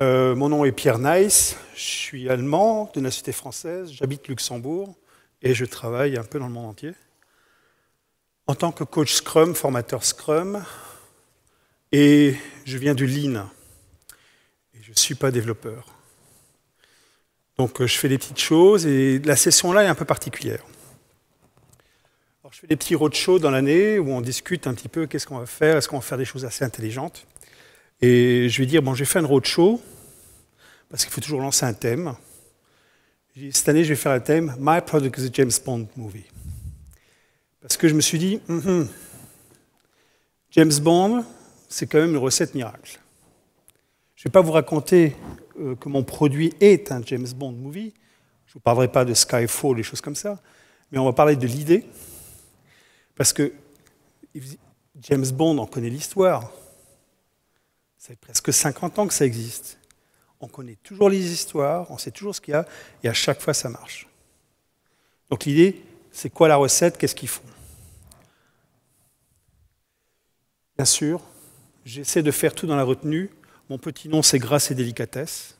Euh, mon nom est Pierre Nice, je suis allemand de nationalité française, j'habite Luxembourg et je travaille un peu dans le monde entier. En tant que coach Scrum, formateur Scrum, et je viens du Lean. Et je ne suis pas développeur. Donc euh, je fais des petites choses et la session là est un peu particulière. Alors, je fais des petits roadshows dans l'année où on discute un petit peu qu'est-ce qu'on va faire, est-ce qu'on va faire des choses assez intelligentes. Et je vais dire, bon, j'ai fait un roadshow, parce qu'il faut toujours lancer un thème. Cette année, je vais faire un thème My Product is a James Bond Movie. Parce que je me suis dit, mm-hmm, James Bond, c'est quand même une recette miracle. Je ne vais pas vous raconter euh, que mon produit est un James Bond movie. Je ne vous parlerai pas de Skyfall, des choses comme ça. Mais on va parler de l'idée. Parce que James Bond, on connaît l'histoire. Ça fait presque 50 ans que ça existe. On connaît toujours les histoires, on sait toujours ce qu'il y a, et à chaque fois ça marche. Donc l'idée, c'est quoi la recette, qu'est-ce qu'ils font? Bien sûr, j'essaie de faire tout dans la retenue. Mon petit nom, c'est Grâce et Délicatesse.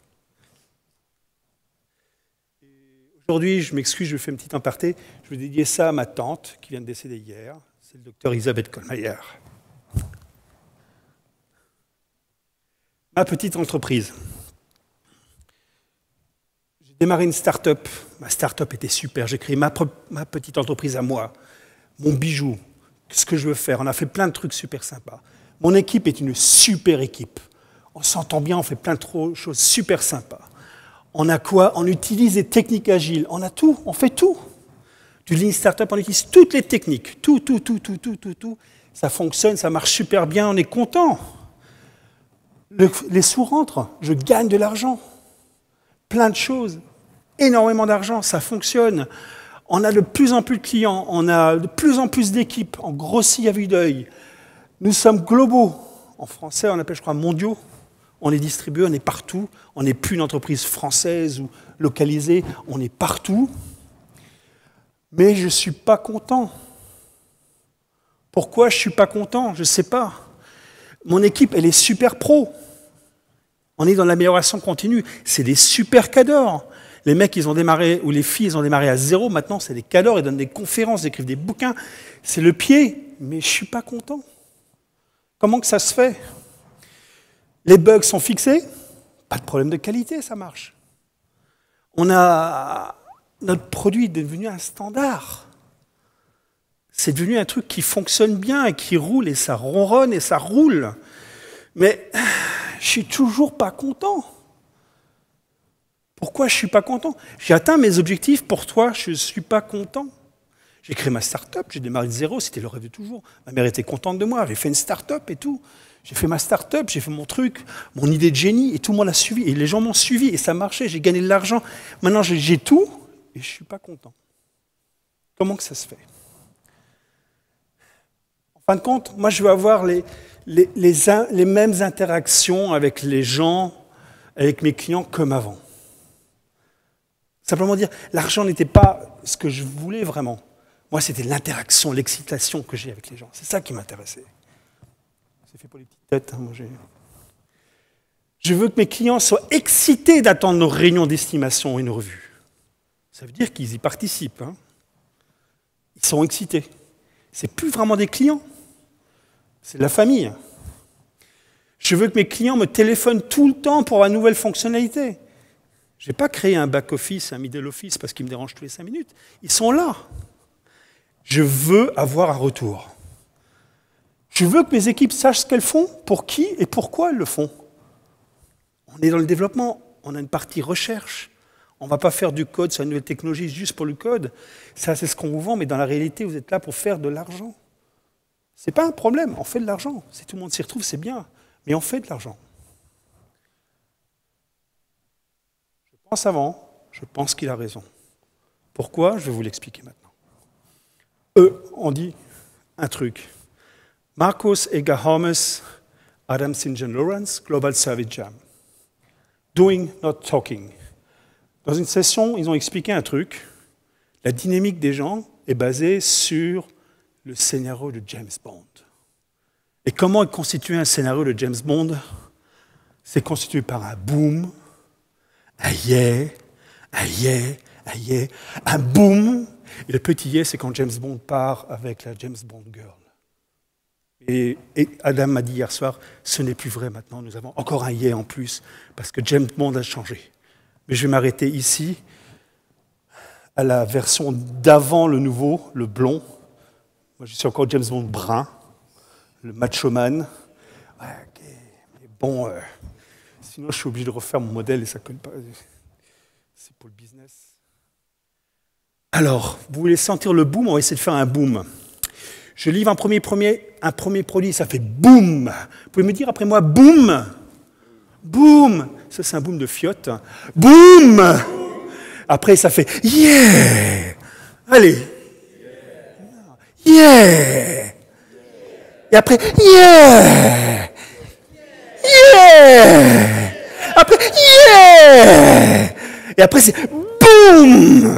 Aujourd'hui, je m'excuse, je fais une petite aparté. Je vais dédier ça à ma tante qui vient de décéder hier. C'est le docteur Elisabeth Kohlmeier. Ma petite entreprise. J'ai démarré une start-up. Ma start-up était super. J'ai créé ma, petite entreprise à moi, mon bijou, ce que je veux faire. On a fait plein de trucs super sympas. Mon équipe est une super équipe. On s'entend bien, on fait plein de choses super sympas. On a quoi? On utilise des techniques agiles. On a tout, on fait tout. Du Lean Startup, on utilise toutes les techniques. Tout, tout, tout, tout, tout, tout, tout. Ça fonctionne, ça marche super bien, on est content les sous rentrent, je gagne de l'argent. Plein de choses, énormément d'argent, ça fonctionne. On a de plus en plus de clients, on a de plus en plus d'équipes, on grossit à vue d'œil. Nous sommes globaux. En français, on appelle, je crois, mondiaux. On est distribué, on est partout. On n'est plus une entreprise française ou localisée, on est partout. Mais je ne suis pas content. Pourquoi je ne suis pas content? Je ne sais pas. Mon équipe, elle est super pro. On est dans l'amélioration continue. C'est des super cadors. Les mecs, ils ont démarré, ou les filles, ils ont démarré à zéro. Maintenant, c'est des cadors. Ils donnent des conférences, ils écrivent des bouquins. C'est le pied. Mais je ne suis pas content. Comment que ça se fait? Les bugs sont fixés. Pas de problème de qualité, ça marche. On a notre produit est devenu un standard. C'est devenu un truc qui fonctionne bien et qui roule et ça ronronne et ça roule. Mais je suis toujours pas content. Pourquoi je suis pas content? J'ai atteint mes objectifs, pour toi, je ne suis pas content. J'ai créé ma start-up, j'ai démarré de zéro, c'était le rêve de toujours. Ma mère était contente de moi, j'ai fait une start-up et tout. J'ai fait ma start-up, j'ai fait mon truc, mon idée de génie, et tout le monde a suivi. Et les gens m'ont suivi, et ça marchait, j'ai gagné de l'argent. Maintenant, j'ai tout, et je ne suis pas content. Comment que ça se fait? En fin de compte, moi, je veux avoir les, les, mêmes interactions avec les gens, avec mes clients comme avant. Simplement dire, l'argent n'était pas ce que je voulais vraiment. Moi, c'était l'interaction, l'excitation que j'ai avec les gens. C'est ça qui m'intéressait. C'est fait pour les petites têtes. Hein, moi, je veux que mes clients soient excités d'attendre nos réunions d'estimation et nos revues. Ça veut dire qu'ils y participent. Hein. Ils sont excités. C'est plus vraiment des clients. C'est de la famille. Je veux que mes clients me téléphonent tout le temps pour une nouvelle fonctionnalité. Je n'ai pas créé un back-office, un middle office parce qu'ils me dérangent tous les cinq minutes. Ils sont là. Je veux avoir un retour. Je veux que mes équipes sachent ce qu'elles font, pour qui et pourquoi elles le font. On est dans le développement, on a une partie recherche. On ne va pas faire du code sur une nouvelle technologie juste pour le code. Ça, c'est ce qu'on vous vend, mais dans la réalité, vous êtes là pour faire de l'argent. Ce n'est pas un problème, on fait de l'argent. Si tout le monde s'y retrouve, c'est bien. Mais on fait de l'argent. Je pense avant, je pense qu'il a raison. Pourquoi? Je vais vous l'expliquer maintenant. Eux ont dit un truc. Marcos Egahomes, Adam St. Lawrence, Global Service Jam. Doing, not talking. Dans une session, ils ont expliqué un truc. La dynamique des gens est basée sur le scénario de James Bond. Et comment constituer un scénario de James Bond? C'est constitué par un boom, un yeah, un yeah, un yeah, un boom. Et le petit yeah, c'est quand James Bond part avec la James Bond girl. Et, Adam m'a dit hier soir, ce n'est plus vrai maintenant, nous avons encore un yeah en plus, parce que James Bond a changé. Mais je vais m'arrêter ici, à la version d'avant le nouveau, le blond. Moi, je suis encore James Bond brun, le macho man. bon, euh, sinon je suis obligé de refaire mon modèle et ça colle pas. C'est pour le business. Alors, vous voulez sentir le boom? On va essayer de faire un boom. Je livre un premier, premier, un premier produit, ça fait boum. Vous pouvez me dire après moi boum Boum Ça, c'est un boom de fiotte. Boum Après, ça fait yeah Allez Yeah. Et après, yeah. Yeah. Après, yeah. Et après, c'est boum.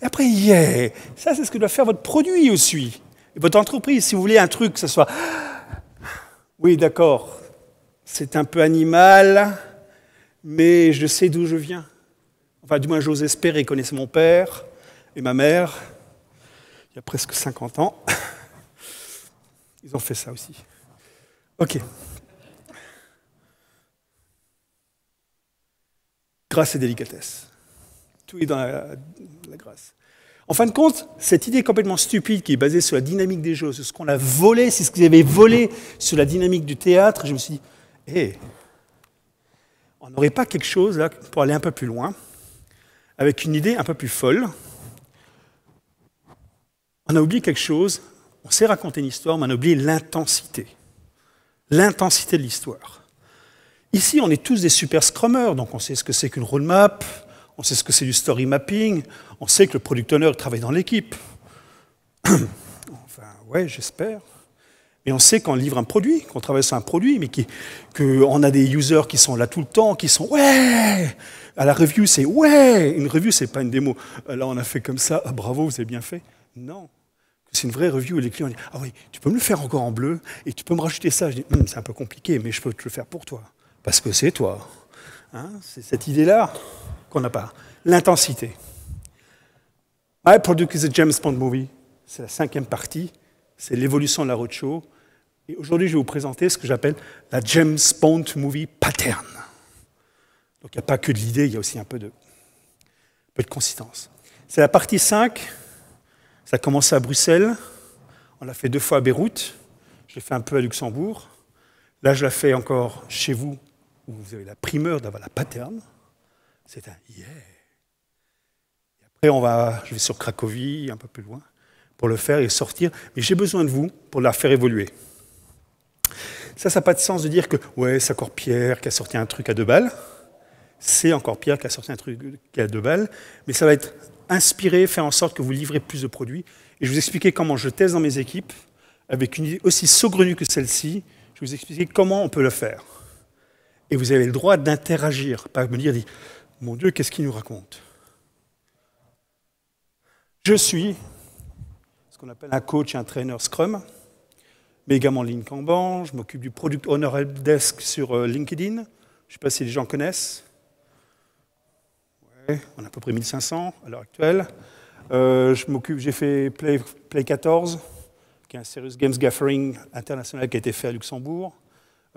Et après, yeah. Ça, c'est ce que doit faire votre produit aussi. Votre entreprise, si vous voulez un truc, que ce soit... Oui, d'accord, c'est un peu animal, mais je sais d'où je viens. Enfin, du moins, j'ose espérer. connaître mon père et ma mère, il y a presque 50 ans. Ils ont fait ça aussi. Ok. Grâce et délicatesse. Tout est dans la, grâce. En fin de compte, cette idée complètement stupide qui est basée sur la dynamique des choses, ce qu'on a volé, c'est ce vous avez volé sur la dynamique du théâtre, je me suis dit, hé, on n'aurait pas quelque chose là pour aller un peu plus loin, avec une idée un peu plus folle. On a oublié quelque chose, on sait raconter une histoire, mais on a oublié l'intensité. L'intensité de l'histoire. Ici, on est tous des super scrummers, donc on sait ce que c'est qu'une roadmap, on sait ce que c'est du story mapping, on sait que le product owner travaille dans l'équipe. enfin, ouais, j'espère. Mais on sait qu'on livre un produit, qu'on travaille sur un produit, mais qu'on a des users qui sont là tout le temps, qui sont ouais À la review, c'est ouais Une review, c'est pas une démo. Là, on a fait comme ça, ah, bravo, vous avez bien fait. Non. C'est une vraie review où les clients disent Ah oui, tu peux me le faire encore en bleu et tu peux me rajouter ça. Je dis hum, C'est un peu compliqué, mais je peux te le faire pour toi. Parce que c'est toi. Hein c'est cette idée-là qu'on n'a pas. L'intensité. My product is a James Bond movie. C'est la cinquième partie. C'est l'évolution de la roadshow. Et aujourd'hui, je vais vous présenter ce que j'appelle la James Bond movie pattern. Donc il n'y a pas que de l'idée, il y a aussi un peu de, un peu de consistance. C'est la partie 5. Ça a commencé à Bruxelles. On l'a fait deux fois à Beyrouth. Je l'ai fait un peu à Luxembourg. Là, je la fais encore chez vous, où vous avez la primeur d'avoir la pattern. C'est un yeah. Après, on va, je vais sur Cracovie, un peu plus loin, pour le faire et sortir. Mais j'ai besoin de vous pour la faire évoluer. Ça, ça n'a pas de sens de dire que, ouais, c'est encore Pierre qui a sorti un truc à deux balles. C'est encore Pierre qui a sorti un truc à deux balles. Mais ça va être inspiré, faire en sorte que vous livrez plus de produits. Et je vous expliquer comment je teste dans mes équipes, avec une idée aussi saugrenue que celle-ci. Je vous expliquer comment on peut le faire. Et vous avez le droit d'interagir, pas me dire, mon Dieu, qu'est-ce qu'il nous raconte? Je suis ce qu'on appelle un coach un trainer Scrum, mais également Lean Kanban. Je m'occupe du Product Owner Helpdesk sur euh, LinkedIn. Je ne sais pas si les gens connaissent. On a à peu près 1500 à l'heure actuelle. Euh, j'ai fait Play, Play 14, qui est un Serious Games Gathering international qui a été fait à Luxembourg.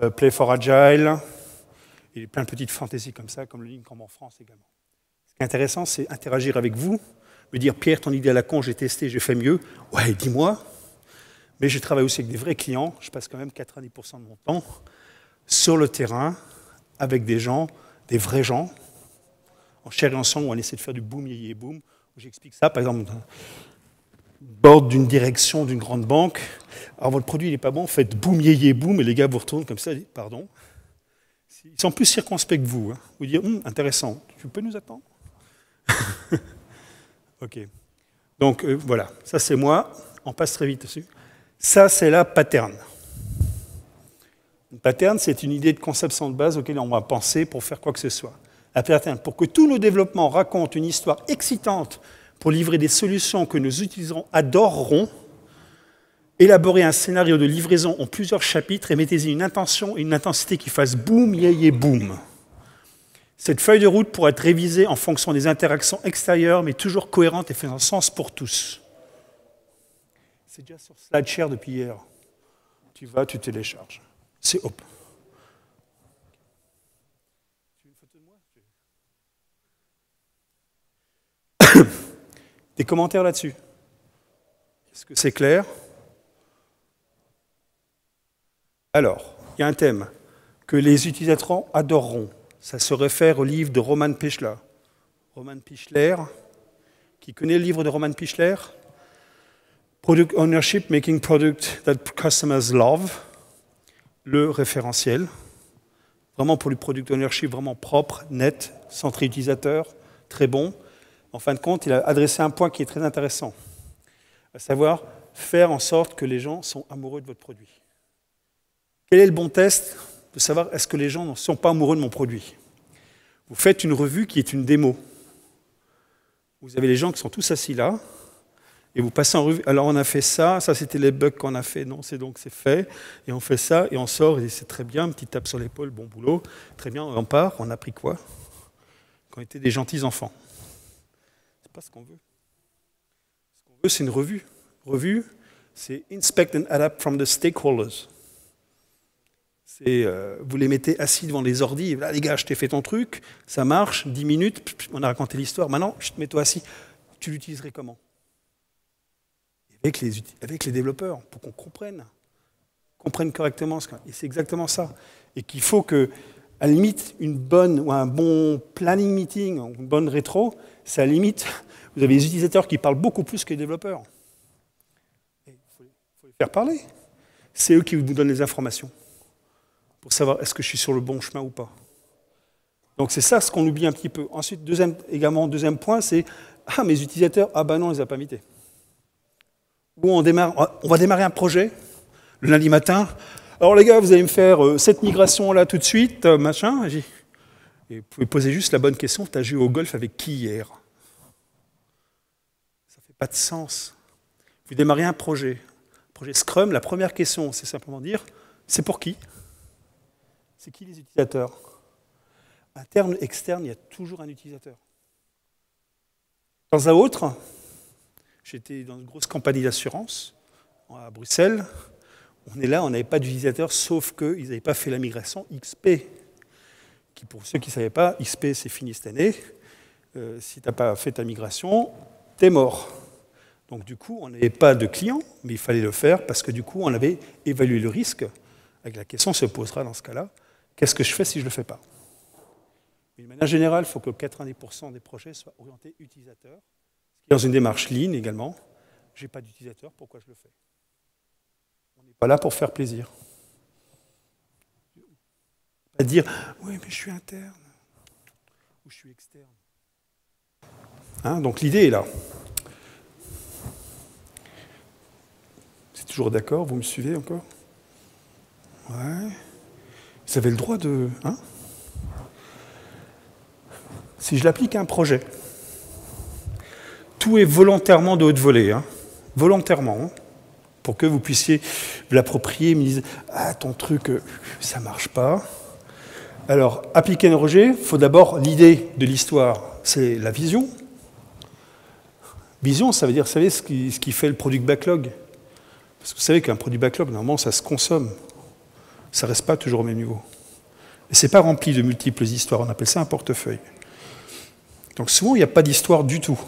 Euh, Play for Agile, a plein de petites fantaisies comme ça, comme le ligne comme en France également. Ce qui est intéressant, c'est interagir avec vous, me dire Pierre, ton idée à la con, j'ai testé, j'ai fait mieux. Ouais, dis-moi. Mais je travaille aussi avec des vrais clients. Je passe quand même 90% de mon temps sur le terrain avec des gens, des vrais gens, en chair et on essaie de faire du boom, yé, boom. J'explique ça, par exemple, bord d'une direction d'une grande banque. Alors votre produit n'est pas bon, faites boum, yé, boum, et les gars vous retournent comme ça, pardon. Ils sont plus circonspects que vous. Hein. Vous dire, hum, intéressant, tu peux nous attendre? Ok. Donc euh, voilà, ça c'est moi. On passe très vite dessus. Ça c'est la pattern. Une pattern, c'est une idée de conception de base auquel on va penser pour faire quoi que ce soit. Pour que tous nos développements racontent une histoire excitante pour livrer des solutions que nos utilisants adoreront, Élaborez un scénario de livraison en plusieurs chapitres et mettez-y une intention et une intensité qui fasse boum, yé, boum. Cette feuille de route pourra être révisée en fonction des interactions extérieures, mais toujours cohérente et faisant sens pour tous. C'est déjà sur SlideShare depuis hier. Tu vas, tu télécharges. C'est hop. Des commentaires là-dessus? Est-ce que c'est clair? Alors, il y a un thème que les utilisateurs adoreront. Ça se réfère au livre de Roman Pichler. Roman Pichler, qui connaît le livre de Roman Pichler? Product Ownership, Making Product That Customers Love, le référentiel. Vraiment pour le Product Ownership, vraiment propre, net, centré utilisateur, très bon. En fin de compte, il a adressé un point qui est très intéressant, à savoir faire en sorte que les gens sont amoureux de votre produit. Quel est le bon test de savoir est-ce que les gens ne sont pas amoureux de mon produit? Vous faites une revue qui est une démo. Vous avez les gens qui sont tous assis là, et vous passez en revue. Alors on a fait ça, ça c'était les bugs qu'on a fait, non, c'est donc c'est fait, et on fait ça, et on sort, et c'est très bien, petite tape sur l'épaule, bon boulot, très bien, on part, on a pris quoi? Qu'on était des gentils enfants. Ce qu'on veut. Ce qu'on veut, c'est une revue. Revue, c'est inspect and adapt from the stakeholders. C'est, euh, vous les mettez assis devant les ordi, là les gars, je t'ai fait ton truc, ça marche, 10 minutes, on a raconté l'histoire, maintenant, je te mets-toi assis, tu l'utiliserais comment? Avec les, avec les développeurs pour qu'on comprenne, comprenne correctement ce Et c'est exactement ça. Et qu'il faut que, à la limite, une bonne ou un bon planning meeting, une bonne rétro, ça limite, vous avez des utilisateurs qui parlent beaucoup plus que les développeurs. Il faut, les faire parler. C'est eux qui vous donnent les informations pour savoir est-ce que je suis sur le bon chemin ou pas. Donc c'est ça ce qu'on oublie un petit peu. Ensuite, deuxième, également, deuxième point, c'est ah mes utilisateurs, ah ben non, on les a pas invités on, démarre, on va démarrer un projet le lundi matin. Alors les gars, vous allez me faire euh, cette migration-là tout de suite, euh, machin. Et vous pouvez poser juste la bonne question, tu as joué au golf avec qui hier? ne pas de sens. Vous démarrez un projet, projet Scrum, la première question, c'est simplement dire, c'est pour qui? C'est qui les utilisateurs? Interne, externe, il y a toujours un utilisateur. Dans un autre, J'étais dans une grosse compagnie d'assurance à Bruxelles. On est là, on n'avait pas d'utilisateurs, sauf qu'ils n'avaient pas fait la migration XP. Qui, pour ceux qui ne savaient pas, XP, c'est fini cette année. Euh, si tu n'as pas fait ta migration, tu es mort. Donc du coup, on n'avait pas de clients, mais il fallait le faire parce que du coup, on avait évalué le risque. Avec la question se posera dans ce cas-là, qu'est-ce que je fais si je ne le fais pas? De manière générale, il faut que 90% des projets soient orientés utilisateurs dans une démarche lean également, je n'ai pas d'utilisateur, pourquoi je le fais? On n'est pas là pour faire plaisir. Pas dire, oui, mais je suis interne ou je suis externe. Hein, donc l'idée est là. Toujours d'accord, vous me suivez encore? Ouais. Vous avez le droit de. Hein? Si je l'applique à un projet, tout est volontairement de haute volée, hein. volontairement, hein. pour que vous puissiez l'approprier, me dire Ah, ton truc, euh, ça marche pas. Alors, appliquer un rejet, il faut d'abord l'idée de l'histoire, c'est la vision. Vision, ça veut dire, vous savez, ce qui, ce qui fait le produit backlog? Parce que vous savez qu'un produit backlog, normalement, ça se consomme. Ça ne reste pas toujours au même niveau. Et ce n'est pas rempli de multiples histoires, on appelle ça un portefeuille. Donc souvent, il n'y a pas d'histoire du tout.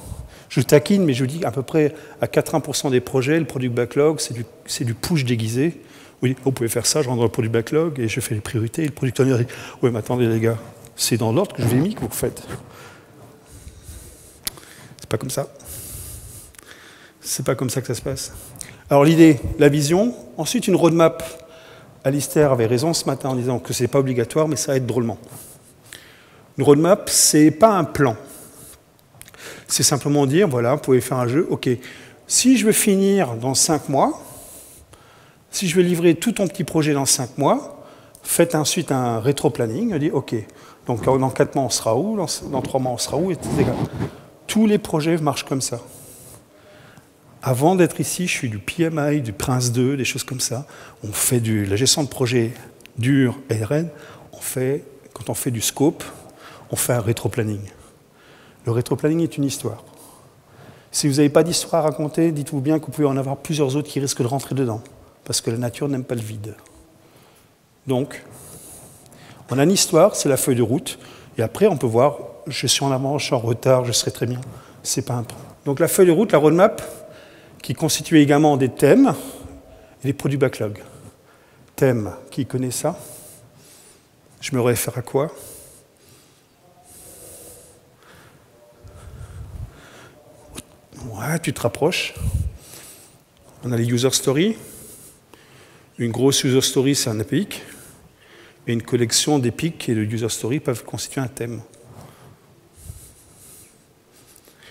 Je taquine, mais je dis à peu près à 80% des projets, le produit backlog, c'est du, push déguisé. Oui, vous pouvez faire ça, je rentre le produit backlog et je fais les priorités. Et le producteur dit Oui, mais attendez, les gars, c'est dans l'ordre que je vous ai mis que vous faites. C'est pas comme ça. C'est pas comme ça que ça se passe. Alors, l'idée, la vision, ensuite une roadmap. Alistair avait raison ce matin en disant que ce n'est pas obligatoire, mais ça aide drôlement. Une roadmap, c'est pas un plan. C'est simplement dire, voilà, vous pouvez faire un jeu, ok, si je veux finir dans 5 mois, si je veux livrer tout ton petit projet dans 5 mois, faites ensuite un rétro-planning, dit, ok, donc dans 4 mois on sera où, dans 3 mois on sera où, etc. Tous les projets marchent comme ça. Avant d'être ici, je suis du PMI, du Prince 2, des choses comme ça. On fait de la gestion de projet dur et. On fait, quand on fait du scope, on fait un rétro-planning. Le rétro-planning est une histoire. Si vous n'avez pas d'histoire à raconter, dites-vous bien que vous pouvez en avoir plusieurs autres qui risquent de rentrer dedans, parce que la nature n'aime pas le vide. Donc, on a une histoire, c'est la feuille de route, et après on peut voir, je suis en avance, je suis en retard, je serai très bien. C'est pas un Donc la feuille de route, la roadmap, qui constitue également des thèmes et des produits backlog. Thème, qui connaît ça? Je me réfère à quoi? Ouais, tu te rapproches. On a les user stories. Une grosse user story, c'est un API. Et une collection d'épiques et de user stories peuvent constituer un thème.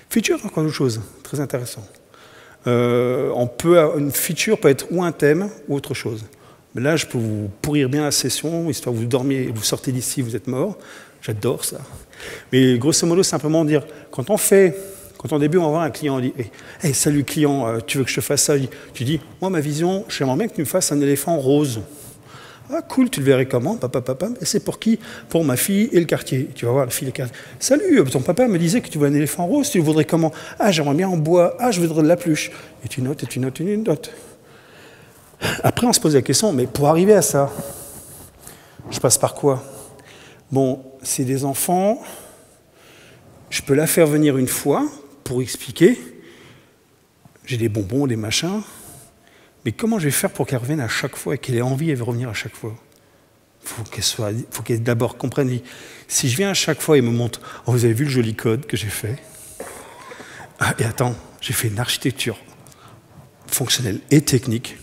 Feature, encore une chose, très intéressant. Euh, on peut, une feature peut être ou un thème ou autre chose. Mais là, je peux vous pourrir bien la session, histoire que vous dormiez, vous sortez d'ici, vous êtes mort. J'adore ça. Mais grosso modo, simplement dire, quand on fait quand au début on va voir un client, on dit hey, Salut client, euh, tu veux que je te fasse ça? Tu dis Moi, ma vision, j'aimerais bien que tu me fasses un éléphant rose. Ah, cool, tu le verrais comment Papa, papa. Et c'est pour qui? Pour ma fille et le quartier. Tu vas voir la fille et le quartier. Salut, euh, ton papa me disait que tu veux un éléphant rose, tu le voudrais comment? Ah, j'aimerais bien en bois. Ah, je voudrais de la pluche. Et tu notes, et tu notes, et tu notes. Après, on se pose la question Mais pour arriver à ça, je passe par quoi? Bon, c'est des enfants. Je peux la faire venir une fois, pour expliquer. J'ai des bonbons, des machins. Mais comment je vais faire pour qu'elle revienne à chaque fois et qu'elle ait envie de revenir à chaque fois? Il faut qu'elle faut qu'elle d'abord comprenne. Si je viens à chaque fois et me montre, oh, vous avez vu le joli code que j'ai fait? Ah, Et attends, j'ai fait une architecture fonctionnelle et technique.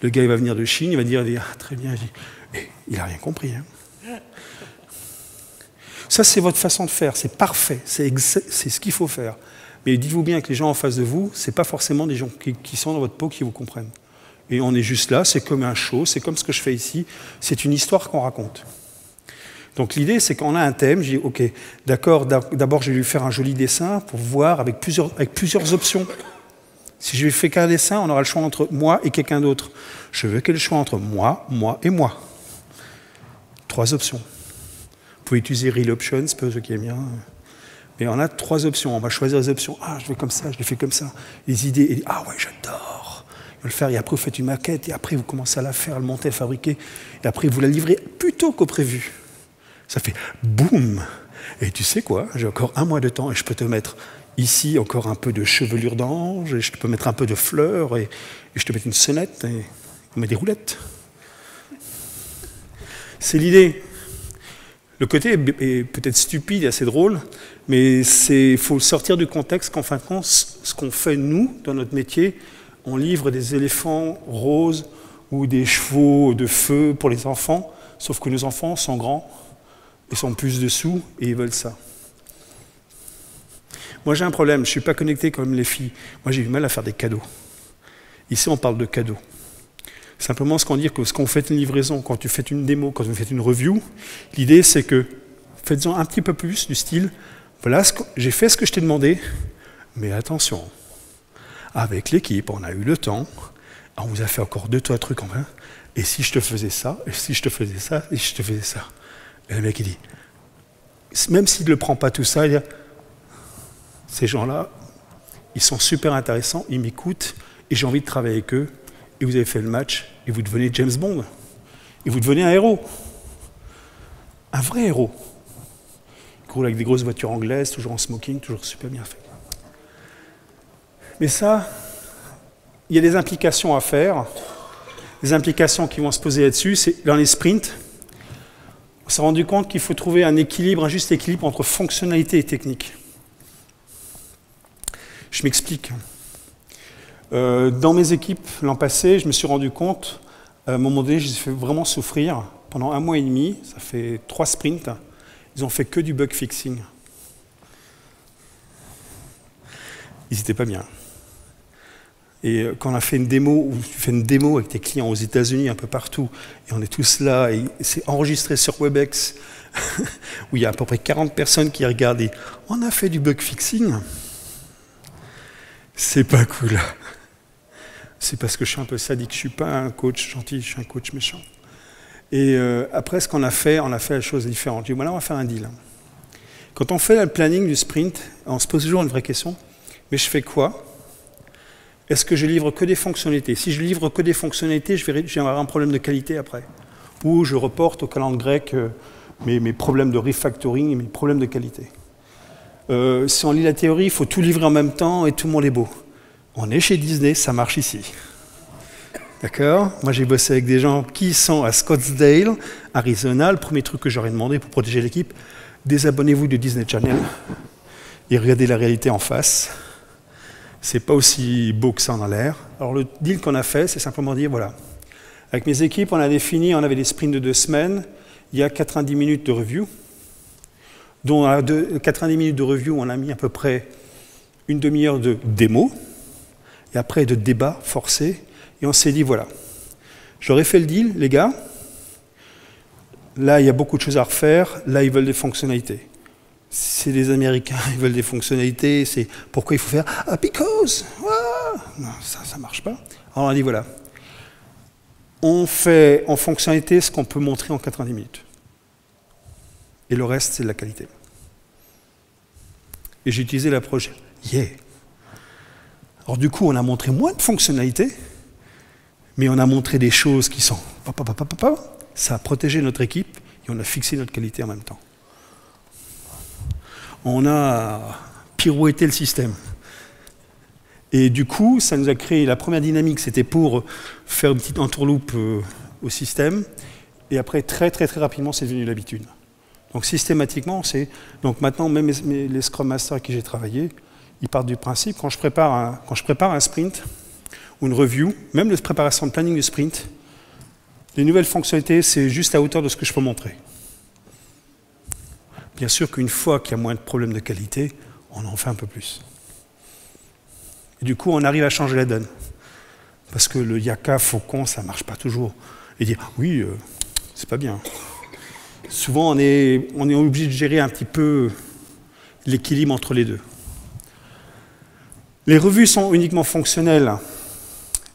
Le gars, il va venir de Chine, il va dire, ah, très bien, il n'a rien compris. Hein. Ça, c'est votre façon de faire, c'est parfait, c'est ce qu'il faut faire. Mais dites-vous bien que les gens en face de vous, ce pas forcément des gens qui, sont dans votre peau qui vous comprennent. Et on est juste là, c'est comme un show, c'est comme ce que je fais ici, c'est une histoire qu'on raconte. Donc l'idée, c'est qu'on a un thème, je dis, ok, d'accord, d'abord je vais lui faire un joli dessin pour voir avec plusieurs, avec plusieurs options. Si je lui fais qu'un dessin, on aura le choix entre moi et quelqu'un d'autre. Je veux qu'il ait le choix entre moi, moi et moi. Trois options pouvez utiliser Real Options, peu ce qui est bien. Mais on a trois options. On va choisir les options. Ah, je vais comme ça, je les fais comme ça. Les idées. Et, ah ouais, j'adore. Le faire. Et après, vous faites une maquette. Et après, vous commencez à la faire, la monter, à fabriquer. Et après, vous la livrez plus tôt qu'au prévu. Ça fait boum. Et tu sais quoi J'ai encore un mois de temps et je peux te mettre ici encore un peu de chevelure d'ange. Et je peux mettre un peu de fleurs. Et, je te mets une sonnette. Et on met des roulettes. C'est l'idée. Le côté est peut-être stupide et assez drôle, mais il faut sortir du contexte qu'en fin de compte, ce qu'on fait nous, dans notre métier, on livre des éléphants roses ou des chevaux de feu pour les enfants, sauf que nos enfants sont grands, ils sont plus dessous et ils veulent ça. Moi j'ai un problème, je ne suis pas connecté comme les filles. Moi j'ai du mal à faire des cadeaux. Ici on parle de cadeaux. Simplement, ce qu'on dit que ce qu'on fait une livraison, quand tu fais une démo, quand tu fais une review, l'idée c'est que faites-en un petit peu plus du style, voilà, j'ai fait ce que je t'ai demandé, mais attention, avec l'équipe, on a eu le temps, on vous a fait encore deux, trois trucs en main, et si je te faisais ça, et si je te faisais ça, et si je te faisais ça. Et le mec il dit, même s'il ne le prend pas tout ça, il dit, ces gens-là, ils sont super intéressants, ils m'écoutent, et j'ai envie de travailler avec eux, et vous avez fait le match, et vous devenez James Bond. Et vous devenez un héros. Un vrai héros. Avec des grosses voitures anglaises, toujours en smoking, toujours super bien fait. Mais ça, il y a des implications à faire. Les implications qui vont se poser là-dessus, c'est dans les sprints. On s'est rendu compte qu'il faut trouver un équilibre, un juste équilibre entre fonctionnalité et technique. Je m'explique. Euh, dans mes équipes l'an passé, je me suis rendu compte, à un moment donné, je les ai fait vraiment souffrir. Pendant un mois et demi, ça fait trois sprints, ils ont fait que du bug fixing. Ils n'étaient pas bien. Et euh, quand on a fait une démo, tu fais une démo avec tes clients aux États-Unis, un peu partout, et on est tous là, et c'est enregistré sur WebEx, où il y a à peu près 40 personnes qui regardent, et on a fait du bug fixing C'est pas cool. C'est parce que je suis un peu sadique. Je suis pas un coach gentil, je suis un coach méchant. Et euh, après, ce qu'on a fait, on a fait la chose différente. Je dis, voilà, on va faire un deal. Quand on fait le planning du sprint, on se pose toujours une vraie question. Mais je fais quoi? Est-ce que je livre que des fonctionnalités? Si je livre que des fonctionnalités, je vais, avoir un problème de qualité après. Ou je reporte au calendrier grec euh, mes, mes, problèmes de refactoring et mes problèmes de qualité. Euh, si on lit la théorie, il faut tout livrer en même temps et tout le monde est beau. On est chez Disney, ça marche ici. D'accord Moi, j'ai bossé avec des gens qui sont à Scottsdale, Arizona. Le premier truc que j'aurais demandé pour protéger l'équipe, désabonnez-vous de Disney Channel et regardez la réalité en face. C'est pas aussi beau que ça en a l'air. Alors le deal qu'on a fait, c'est simplement dire voilà, avec mes équipes, on a défini, on avait des sprints de deux semaines, il y a 90 minutes de review, dont à 90 minutes de review, on a mis à peu près une demi-heure de démo, et après de débat forcé, et on s'est dit voilà, j'aurais fait le deal, les gars, Là, il y a beaucoup de choses à refaire. Là, ils veulent des fonctionnalités. C'est des Américains, ils veulent des fonctionnalités. C'est pourquoi il faut faire ah, because. Non, ça, ça marche pas. Alors on a dit voilà, on fait en fonctionnalité ce qu'on peut montrer en 90 minutes. Et le reste, c'est de la qualité. Et j'ai utilisé l'approche yeah. Alors du coup, on a montré moins de fonctionnalités, mais on a montré des choses qui sont ça a protégé notre équipe et on a fixé notre qualité en même temps. On a pirouetté le système. Et du coup, ça nous a créé la première dynamique, c'était pour faire une petite entourloupe euh, au système. Et après, très très très rapidement, c'est devenu l'habitude. Donc systématiquement, c'est donc maintenant même les Scrum Masters avec qui j'ai travaillé, ils partent du principe quand je prépare quand je prépare un sprint ou une review, même la préparation de planning du sprint, les nouvelles fonctionnalités, c'est juste à hauteur de ce que je peux montrer. Bien sûr qu'une fois qu'il y a moins de problèmes de qualité, on en fait un peu plus. Du coup, on arrive à changer la donne. Parce que le yaka faucon, ça ne marche pas toujours. Et dire, oui, euh, c'est pas bien. Souvent, on est, on est obligé de gérer un petit peu l'équilibre entre les deux. Les revues sont uniquement fonctionnelles.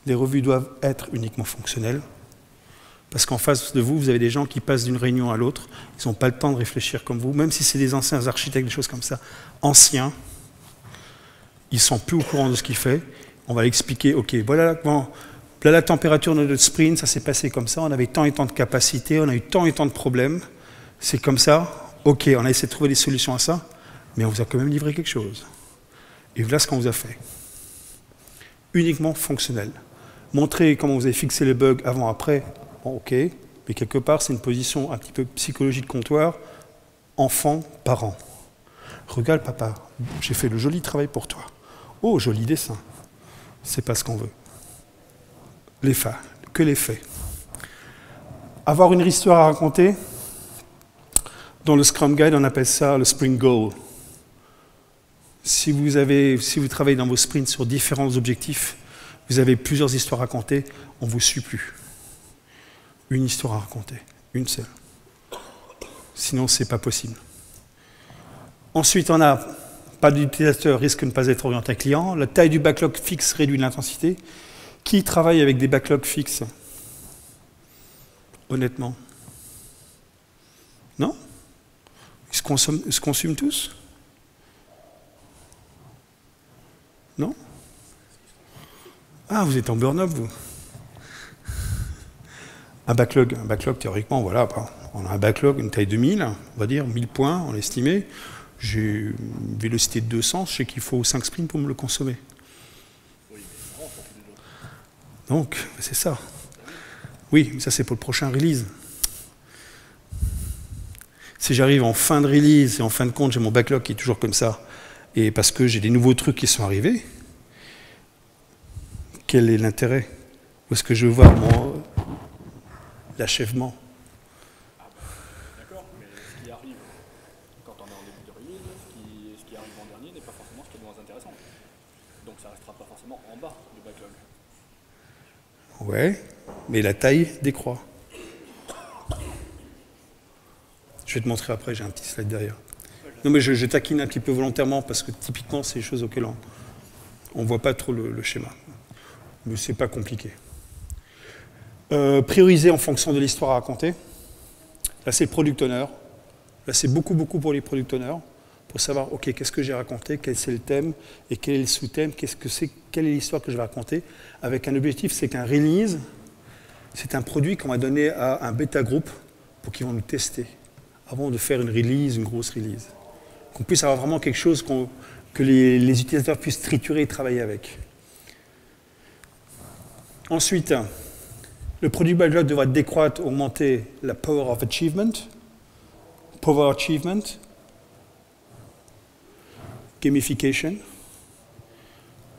Les revues doivent être uniquement fonctionnelles. Parce qu'en face de vous, vous avez des gens qui passent d'une réunion à l'autre, ils n'ont pas le temps de réfléchir comme vous, même si c'est des anciens architectes, des choses comme ça, anciens, ils sont plus au courant de ce qu'ils font. On va l'expliquer, ok, voilà, bon, la température de notre sprint, ça s'est passé comme ça, on avait tant et tant de capacités, on a eu tant et tant de problèmes, c'est comme ça, ok, on a essayé de trouver des solutions à ça, mais on vous a quand même livré quelque chose. Et voilà ce qu'on vous a fait. Uniquement fonctionnel. Montrer comment vous avez fixé les bugs avant-après, ok, mais quelque part, c'est une position un petit peu psychologique de comptoir, enfant, parent. Regarde, papa, j'ai fait le joli travail pour toi. Oh, joli dessin. C'est pas ce qu'on veut. Les faits, que les faits. Avoir une histoire à raconter, dans le Scrum Guide, on appelle ça le Spring Goal. Si vous, avez, si vous travaillez dans vos sprints sur différents objectifs, vous avez plusieurs histoires à raconter, on ne vous suit plus une histoire à raconter, une seule. Sinon, ce n'est pas possible. Ensuite, on a pas d'utilisateur risque de ne pas être orienté client. La taille du backlog fixe réduit l'intensité. Qui travaille avec des backlogs fixes? Honnêtement Non? Ils se, consomment, se consument tous? Non? Ah, vous êtes en burn-up, vous un backlog, un backlog théoriquement, voilà, on a un backlog, une taille de 1000, on va dire, 1000 points, on l'estimait. J'ai une vélocité de 200, je sais qu'il faut 5 sprints pour me le consommer. Donc, c'est ça. Oui, ça c'est pour le prochain release. Si j'arrive en fin de release et en fin de compte, j'ai mon backlog qui est toujours comme ça, et parce que j'ai des nouveaux trucs qui sont arrivés, quel est l'intérêt? Où est-ce que je vois mon, l'achèvement? D'accord, mais ce qui arrive quand on est en début de release, ce qui, arrive en dernier n'est pas forcément ce qui est le moins intéressant. Donc ça ne restera pas forcément en bas du backlog. Ouais, mais la taille décroît. Je vais te montrer après, j'ai un petit slide derrière. Non, mais je, taquine un petit peu volontairement parce que typiquement, c'est des choses auxquelles On ne voit pas trop le, schéma. Mais ce n'est pas compliqué. Euh, prioriser en fonction de l'histoire à raconter. Là, c'est le product owner. Là, c'est beaucoup, beaucoup pour les product owners, pour savoir, OK, qu'est-ce que j'ai raconté, quel c'est le thème, et quel est le sous-thème, qu'est-ce que c'est, quelle est l'histoire que je vais raconter, avec un objectif, c'est qu'un release, c'est un produit qu'on va donner à un bêta groupe pour qu'ils vont nous tester, avant de faire une release, une grosse release. Qu'on puisse avoir vraiment quelque chose que les utilisateurs puissent triturer et travailler avec. Ensuite, le produit backlog devra décroître, augmenter la power of achievement, power achievement, gamification,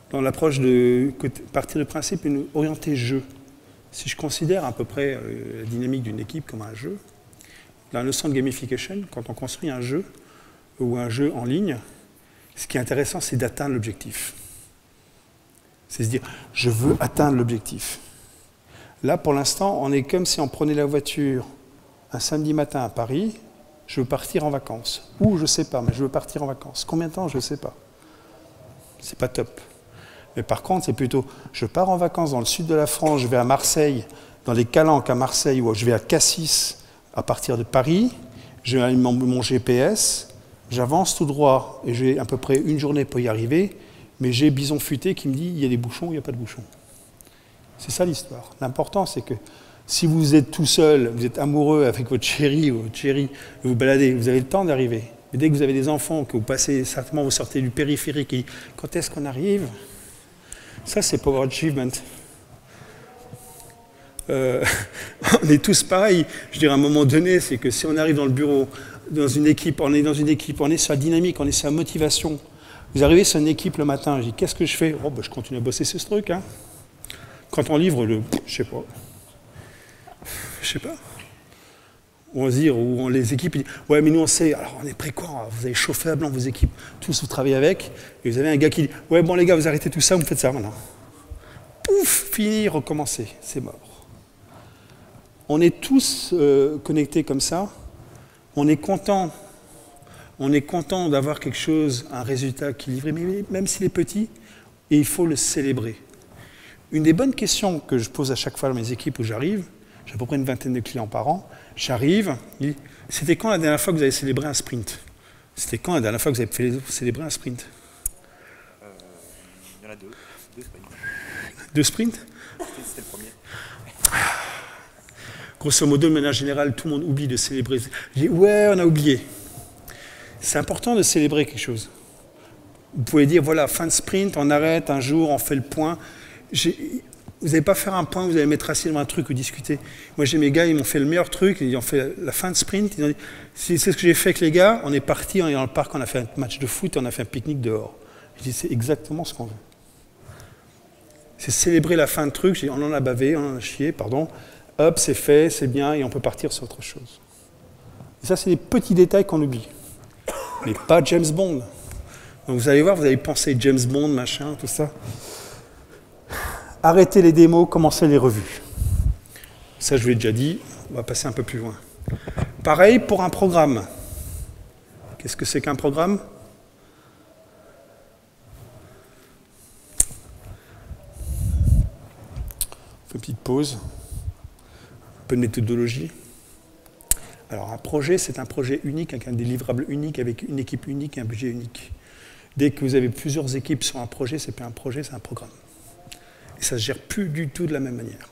dans l'approche de partir du principe une orienter jeu. Si je considère à peu près euh, la dynamique d'une équipe comme un jeu, la notion de gamification, quand on construit un jeu ou un jeu en ligne, ce qui est intéressant, c'est d'atteindre l'objectif. C'est se dire, je veux atteindre l'objectif. Là, pour l'instant, on est comme si on prenait la voiture un samedi matin à Paris, je veux partir en vacances. Ou je ne sais pas, mais je veux partir en vacances. Combien de temps Je ne sais pas. C'est pas top. Mais par contre, c'est plutôt, je pars en vacances dans le sud de la France, je vais à Marseille, dans les Calanques à Marseille, ou je vais à Cassis à partir de Paris, j'ai mon, mon GPS, j'avance tout droit, et j'ai à peu près une journée pour y arriver, mais j'ai Bison Futé qui me dit, il y a des bouchons, il n'y a pas de bouchons. C'est ça l'histoire. L'important, c'est que si vous êtes tout seul, vous êtes amoureux avec votre chérie ou votre chérie, vous baladez, vous avez le temps d'arriver. Mais dès que vous avez des enfants, que vous passez, certainement vous sortez du périphérique, et quand est-ce qu'on arrive? Ça, c'est Power Achievement. Euh, on est tous pareils. Je dirais à un moment donné, c'est que si on arrive dans le bureau, dans une équipe, on est dans une équipe, on est sur la dynamique, on est sur la motivation. Vous arrivez sur une équipe le matin, je dis qu'est-ce que je fais? Oh, ben, Je continue à bosser sur ce truc. Hein. Quand on livre le. Je sais pas. Je sais pas. On va se dire, ou les équipes, ouais, mais nous on sait, alors on est quoi? Vous avez chauffé à blanc vos équipes, tous vous travaillez avec, et vous avez un gars qui dit, ouais, bon les gars, vous arrêtez tout ça, vous faites ça maintenant. Pouf, fini, recommencer, c'est mort. On est tous euh, connectés comme ça, on est content, on est content d'avoir quelque chose, un résultat qui est livré, mais même s'il est petit, et il faut le célébrer. Une des bonnes questions que je pose à chaque fois à mes équipes où j'arrive, j'ai à peu près une vingtaine de clients par an, j'arrive, c'était quand la dernière fois que vous avez célébré un sprint? C'était quand la dernière fois que vous avez célébré un sprint? Euh, Il y en a deux, deux sprints. Deux sprints? C'était le premier. Grosso modo, de manière générale, tout le monde oublie de célébrer. Je dis, ouais, on a oublié. C'est important de célébrer quelque chose. Vous pouvez dire, voilà, fin de sprint, on arrête un jour, on fait le point vous n'allez pas faire un point, vous allez mettre assis devant un truc ou discuter. Moi, j'ai mes gars, ils m'ont fait le meilleur truc, ils ont fait la fin de sprint. Ils ont dit, c'est ce que j'ai fait avec les gars, on est parti, on est dans le parc, on a fait un match de foot, on a fait un pique-nique dehors. Je dis, c'est exactement ce qu'on veut. C'est célébrer la fin de truc, on en a bavé, on en a chié, pardon. Hop, c'est fait, c'est bien, et on peut partir sur autre chose. Et ça, c'est des petits détails qu'on oublie. Mais pas James Bond. Donc vous allez voir, vous allez penser James Bond, machin, tout ça arrêtez les démos, commencez les revues. Ça, je vous l'ai déjà dit, on va passer un peu plus loin. Pareil pour un programme. Qu'est-ce que c'est qu'un programme? Une petite pause. Un peu de méthodologie. Alors un projet, c'est un projet unique avec un délivrable unique, avec une équipe unique et un budget unique. Dès que vous avez plusieurs équipes sur un projet, c'est pas un projet, c'est un programme. Et ça ne se gère plus du tout de la même manière.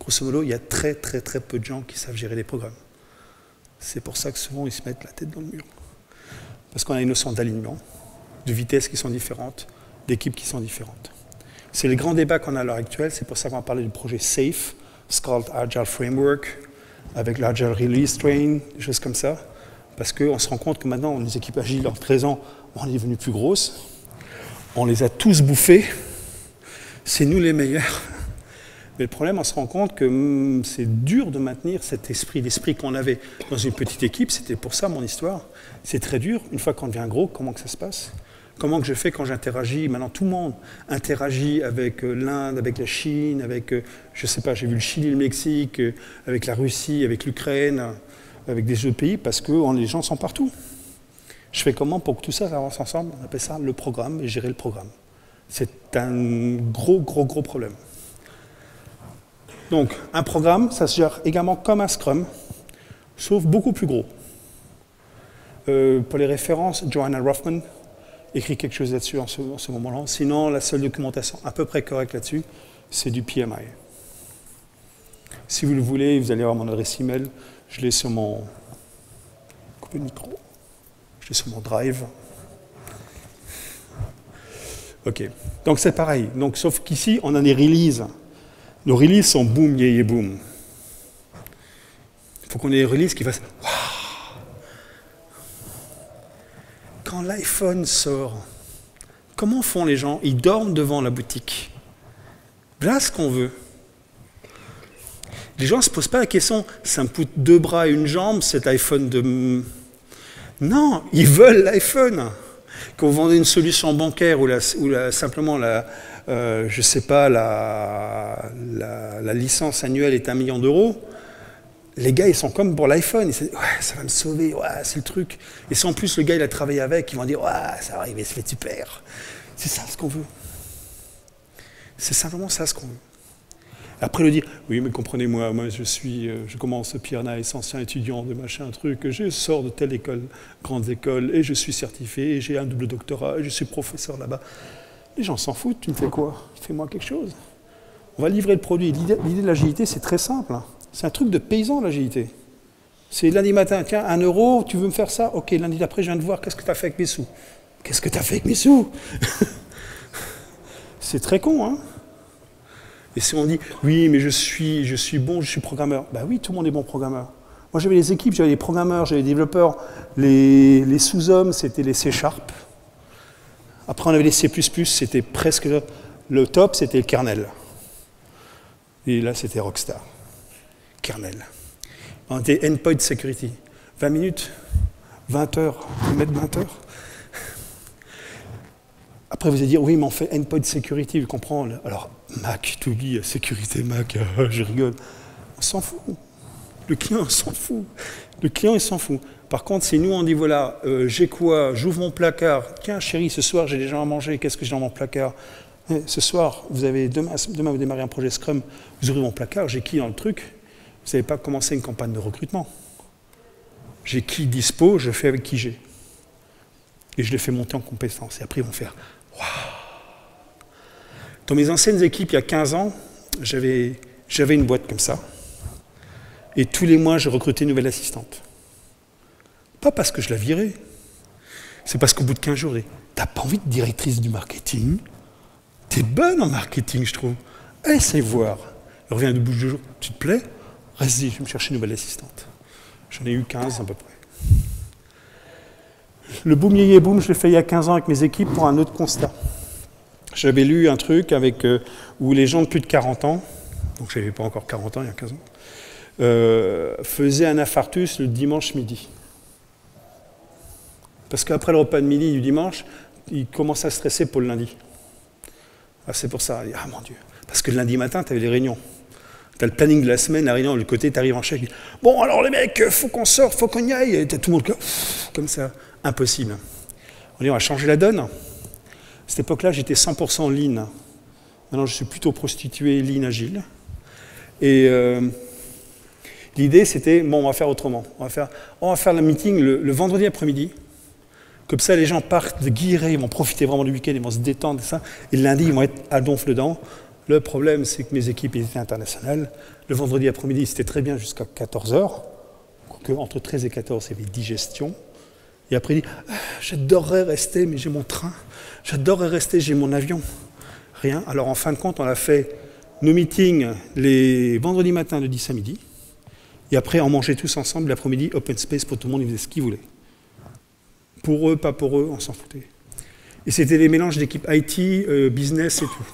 Grosso modo, il y a très très très peu de gens qui savent gérer des programmes. C'est pour ça que souvent ils se mettent la tête dans le mur. Parce qu'on a une notion d'alignement, de vitesse qui sont différentes, d'équipes qui sont différentes. C'est le grand débat qu'on a à l'heure actuelle, c'est pour ça qu'on va parler du projet SAFE, Scaled Agile Framework, avec l'Agile Release Train, des choses comme ça. Parce qu'on se rend compte que maintenant, les équipes agiles, en 13 ans, on est devenues plus grosses. On les a tous bouffées c'est nous les meilleurs. Mais le problème, on se rend compte que hmm, c'est dur de maintenir cet esprit, l'esprit qu'on avait dans une petite équipe. C'était pour ça mon histoire. C'est très dur. Une fois qu'on devient gros, comment que ça se passe? Comment que je fais quand j'interagis Maintenant, tout le monde interagit avec euh, l'Inde, avec la Chine, avec, euh, je ne sais pas, j'ai vu le Chili, le Mexique, euh, avec la Russie, avec l'Ukraine, avec des autres pays, parce que les gens sont partout. Je fais comment pour que tout ça avance ensemble? On appelle ça le programme et gérer le programme. C'est un gros, gros, gros problème. Donc, un programme, ça se gère également comme un Scrum, sauf beaucoup plus gros. Pour les références, Joanna Rothman écrit quelque chose là-dessus en ce, moment-là. Sinon, la seule documentation à peu près correcte là-dessus, c'est du PMI. Si vous le voulez, vous allez avoir mon adresse email. Je l'ai sur mon. Couper le micro. Je l'ai sur mon drive. Ok. Donc c'est pareil. Donc, sauf qu'ici, on a des releases. Nos releases sont boom, yé, yé, boom. Il faut qu'on ait des releases qui fassent. Waouh Quand l'iPhone sort, comment font les gens? Ils dorment devant la boutique. Voilà ce qu'on veut. Les gens ne se posent pas la question, ça me coûte deux bras et une jambe, cet iPhone de... Non, ils veulent l'iPhone. Quand vous vendez une solution bancaire ou, simplement la, euh, je sais pas, la, la, licence annuelle est un million d'euros, les gars, ils sont comme pour l'iPhone. Ils se disent, ouais, ça va me sauver, c'est le truc. Et si en plus le gars, il a travaillé avec, ils vont dire, ça va arriver, c'est super. C'est ça ce qu'on veut. C'est simplement ça ce qu'on veut. Après le dire, oui, mais comprenez-moi, moi je suis, euh, je commence Pierre Nice, ancien étudiant de machin truc, je sors de telle école, grande école, et je suis certifié, j'ai un double doctorat, et je suis professeur là-bas. Les gens s'en foutent, tu me fais quoi? Fais-moi quelque chose. On va livrer le produit. L'idée de l'agilité, c'est très simple. C'est un truc de paysan, l'agilité. C'est lundi matin, tiens, un euro, tu veux me faire ça? Ok, lundi d'après, je viens de voir, qu'est-ce que tu as fait avec mes sous? Qu'est-ce que tu as fait avec mes sous? C'est très con, hein? Et si on dit, oui, mais je suis, bon, je suis programmeur, bah oui, tout le monde est bon programmeur. Moi, j'avais les équipes, j'avais les programmeurs, j'avais les développeurs. Les, les sous-hommes, c'était les C Sharp. Après, on avait les C, c'était presque le top, c'était le kernel. Et là, c'était Rockstar. Kernel. On était endpoint security. 20 minutes, 20 heures, mettre 20 heures. Après, vous allez dire, oui, mais on fait endpoint security, vous comprenez Alors, Mac, tu dis, sécurité Mac, je rigole. On s'en fout. Le client s'en fout. Le client, il s'en fout. Par contre, si nous, on dit, voilà, euh, j'ai quoi J'ouvre mon placard. Tiens, chérie, ce soir, j'ai déjà à manger. Qu'est-ce que j'ai dans mon placard? Eh, Ce soir, vous avez demain, demain, vous démarrez un projet Scrum. Vous ouvrez mon placard. J'ai qui dans le truc? Vous n'avez pas commencé une campagne de recrutement. J'ai qui dispo, je fais avec qui j'ai. Et je les fais monter en compétence. Et après, ils vont faire dans mes anciennes équipes, il y a 15 ans, j'avais une boîte comme ça. Et tous les mois, je recrutais une nouvelle assistante. Pas parce que je la virais. C'est parce qu'au bout de 15 jours, t'as pas envie de directrice du marketing? T'es bonne en marketing, je trouve. Essaye voir. Elle revient de bout de jour. Tu te plais? Reste-y, je vais me chercher une nouvelle assistante. J'en ai eu 15 à peu près. Le boom yé boom, je l'ai fait il y a 15 ans avec mes équipes pour un autre constat. J'avais lu un truc avec, euh, où les gens de plus de 40 ans, donc je n'avais pas encore 40 ans il y a 15 ans, euh, faisaient un infarctus le dimanche midi. Parce qu'après le repas de midi du dimanche, ils commencent à stresser pour le lundi. Ah, c'est pour ça. Ah mon Dieu. Parce que le lundi matin, tu avais les réunions. Tu as le planning de la semaine, réunion, le côté, tu arrives en chef, Bon, alors les mecs, faut qu'on sorte, faut qu'on y aille. Et as tout le monde comme ça. Impossible. On dit, on va changer la donne. À cette époque-là, j'étais 100% lean. Maintenant, je suis plutôt prostitué lean agile. Et euh, l'idée, c'était, bon, on va faire autrement. On va faire, on va faire le meeting le, vendredi après-midi. Comme ça, les gens partent de guirer, ils vont profiter vraiment du week-end, ils vont se détendre, et, ça, et le lundi, ils vont être à donfle dedans. Le problème, c'est que mes équipes étaient internationales. Le vendredi après-midi, c'était très bien jusqu'à 14h. Entre 13 et 14, il y digestion. Et après, il ah, J'adorerais rester, mais j'ai mon train. J'adorerais rester, j'ai mon avion. Rien. Alors en fin de compte, on a fait nos meetings les vendredis matins de 10 à midi. Et après, on mangeait tous ensemble l'après-midi, open space pour tout le monde, ils faisaient ce qu'ils voulaient. Pour eux, pas pour eux, on s'en foutait. Et c'était des mélanges d'équipes IT, euh, business et tout.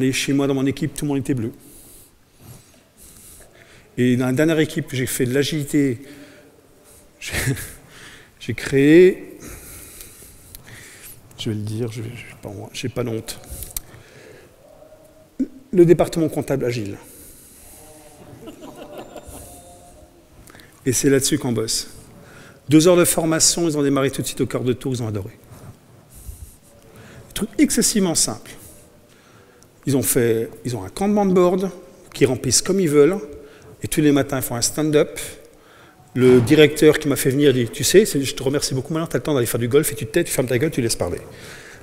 Est chez moi dans mon équipe, tout le monde était bleu. Et dans la dernière équipe, j'ai fait de l'agilité. J'ai créé, je vais le dire, je n'ai pas, d'honte, le département comptable agile. Et c'est là-dessus qu'on bosse. Deux heures de formation, ils ont démarré tout de suite au quart de tour, ils ont adoré. Un truc excessivement simple. Ils ont fait, ils ont un de board qui remplissent comme ils veulent, et tous les matins ils font un stand-up. Le directeur qui m'a fait venir dit, tu sais, je te remercie beaucoup maintenant, tu as le temps d'aller faire du golf, et tu te tais, tu fermes ta gueule, tu laisses parler.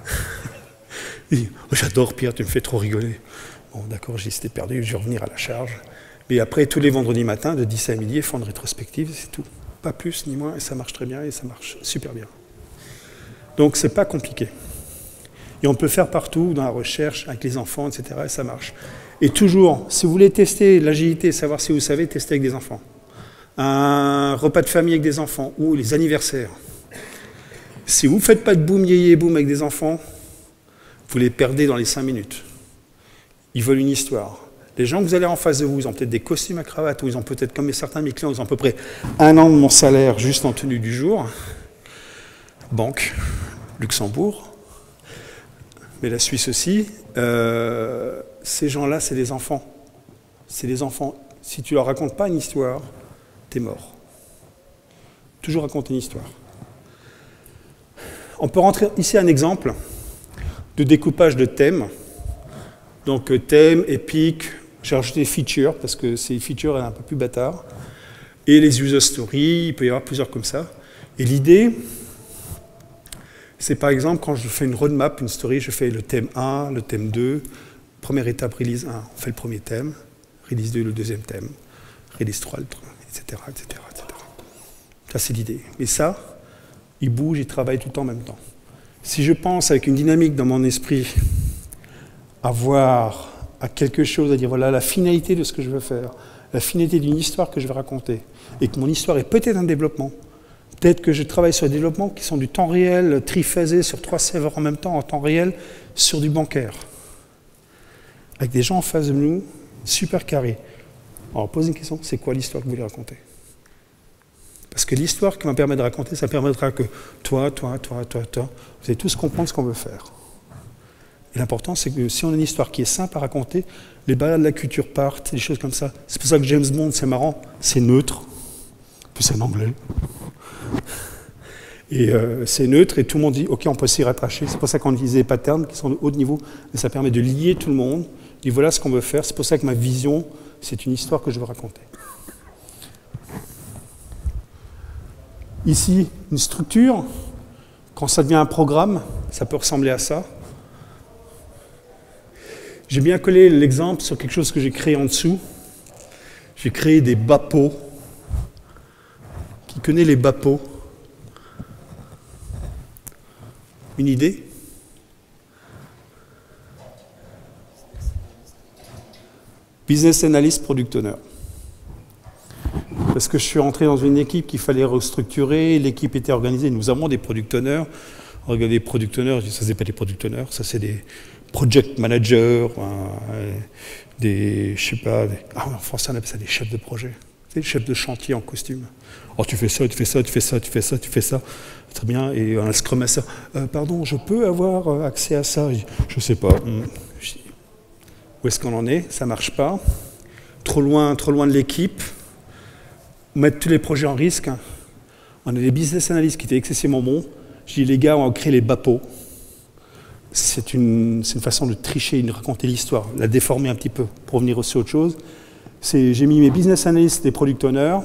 il dit, oh, j'adore Pierre, tu me fais trop rigoler. Bon d'accord, j'ai été perdu, je vais revenir à la charge. Mais après, tous les vendredis matins, de 10 à midi, ils font une rétrospective, c'est tout. Pas plus ni moins, et ça marche très bien, et ça marche super bien. Donc c'est pas compliqué. Et on peut faire partout, dans la recherche, avec les enfants, etc. Et ça marche. Et toujours, si vous voulez tester l'agilité, savoir si vous savez, tester avec des enfants. Un repas de famille avec des enfants, ou les anniversaires. Si vous ne faites pas de boum, yé, boum avec des enfants, vous les perdez dans les cinq minutes. Ils veulent une histoire. Les gens que vous allez en face de vous, ils ont peut-être des costumes à cravate, ou ils ont peut-être, comme certains de mes clients, ils ont à peu près un an de mon salaire juste en tenue du jour. Banque, Luxembourg, mais la Suisse aussi, euh, ces gens-là, c'est des enfants. C'est des enfants. Si tu leur racontes pas une histoire, tu es mort. Toujours raconter une histoire. On peut rentrer ici un exemple de découpage de thèmes. Donc euh, thème, épique, j'ai rajouté feature parce que ces features est un peu plus bâtard. Et les user stories, il peut y avoir plusieurs comme ça. Et l'idée, c'est par exemple quand je fais une roadmap, une story, je fais le thème 1, le thème 2, première étape release 1, on fait le premier thème, release 2 le deuxième thème, release 3 le troisième, etc., etc., etc. Ça c'est l'idée. Mais ça, il bouge, il travaille tout le temps en même temps. Si je pense avec une dynamique dans mon esprit à voir à quelque chose, à dire voilà la finalité de ce que je veux faire, la finalité d'une histoire que je vais raconter, et que mon histoire est peut-être un développement, Peut-être que je travaille sur des développements qui sont du temps réel, triphasé sur trois serveurs en même temps, en temps réel, sur du bancaire. Avec des gens en face de nous, super carrés. Alors, pose une question, c'est quoi l'histoire que vous voulez raconter? Parce que l'histoire qui va me permettre de raconter, ça permettra que toi, toi, toi, toi, toi, vous allez tous comprendre ce qu'on veut faire. Et l'important, c'est que si on a une histoire qui est simple à raconter, les balades de la culture partent, des choses comme ça. C'est pour ça que James Bond, c'est marrant, c'est neutre, puis c'est en anglais. Et euh, c'est neutre et tout le monde dit ok on peut s'y rattacher. C'est pour ça qu'on utilise des patterns qui sont de haut niveau, mais ça permet de lier tout le monde. Et voilà ce qu'on veut faire. C'est pour ça que ma vision, c'est une histoire que je veux raconter. Ici, une structure. Quand ça devient un programme, ça peut ressembler à ça. J'ai bien collé l'exemple sur quelque chose que j'ai créé en dessous. J'ai créé des BAPO, qui connaît les BAPO Une idée? Business Analyst Product Owner. Parce que je suis rentré dans une équipe qu'il fallait restructurer, l'équipe était organisée, nous avons des product owners. Regardez, product owners, ça c'est pas des product owners, ça c'est des project managers, des, je sais pas, ah, en français on appelle ça des chefs de projet, des chefs de chantier en costume. Oh, tu fais ça, tu fais ça, tu fais ça, tu fais ça, tu fais ça. Très bien. Et un Scrum Master, euh, pardon, je peux avoir euh, accès à ça? Je ne sais pas. Hmm. Où est-ce qu'on en est? Ça ne marche pas. Trop loin, trop loin de l'équipe. Mettre tous les projets en risque. On a des business analysts qui étaient excessivement bons. Je dis, les gars, on va créer les BAPO. C'est une, une, façon de tricher, de raconter l'histoire, la déformer un petit peu pour venir aussi à autre chose. J'ai mis mes business analysts, des product owners,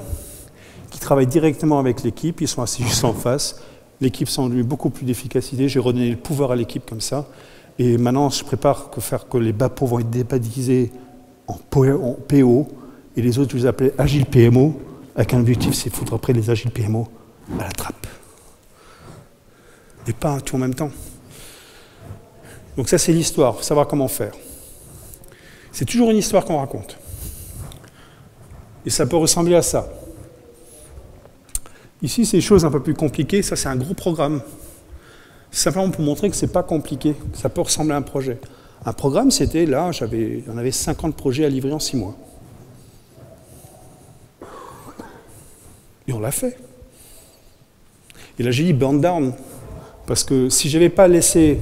qui travaillent directement avec l'équipe, ils sont assis juste en face. L'équipe semble beaucoup plus d'efficacité, j'ai redonné le pouvoir à l'équipe comme ça. Et maintenant, je prépare que faire que les BAPO vont être débaptisés en PO, et les autres, je les appelais Agile PMO, avec un objectif, c'est foutre après les Agile PMO à la trappe. Et pas tout en même temps. Donc ça, c'est l'histoire, savoir comment faire. C'est toujours une histoire qu'on raconte. Et ça peut ressembler à ça. Ici, c'est des choses un peu plus compliquées. Ça, c'est un gros programme. Simplement pour montrer que ce n'est pas compliqué. Ça peut ressembler à un projet. Un programme, c'était là, j'avais, on avait 50 projets à livrer en 6 mois. Et on l'a fait. Et là, j'ai dit burn down. Parce que si je n'avais pas laissé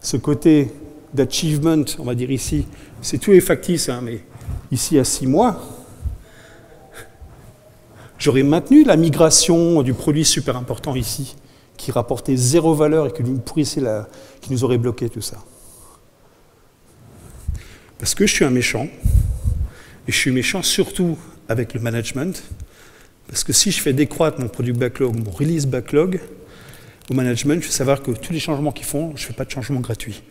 ce côté d'achievement, on va dire ici, c'est tout est factice, hein, mais ici à 6 mois, J'aurais maintenu la migration du produit super important ici, qui rapportait zéro valeur et qui nous pourrissait qui nous aurait bloqué tout ça. Parce que je suis un méchant, et je suis méchant surtout avec le management, parce que si je fais décroître mon produit backlog, mon release backlog, au management, je vais savoir que tous les changements qu'ils font, je ne fais pas de changement gratuit.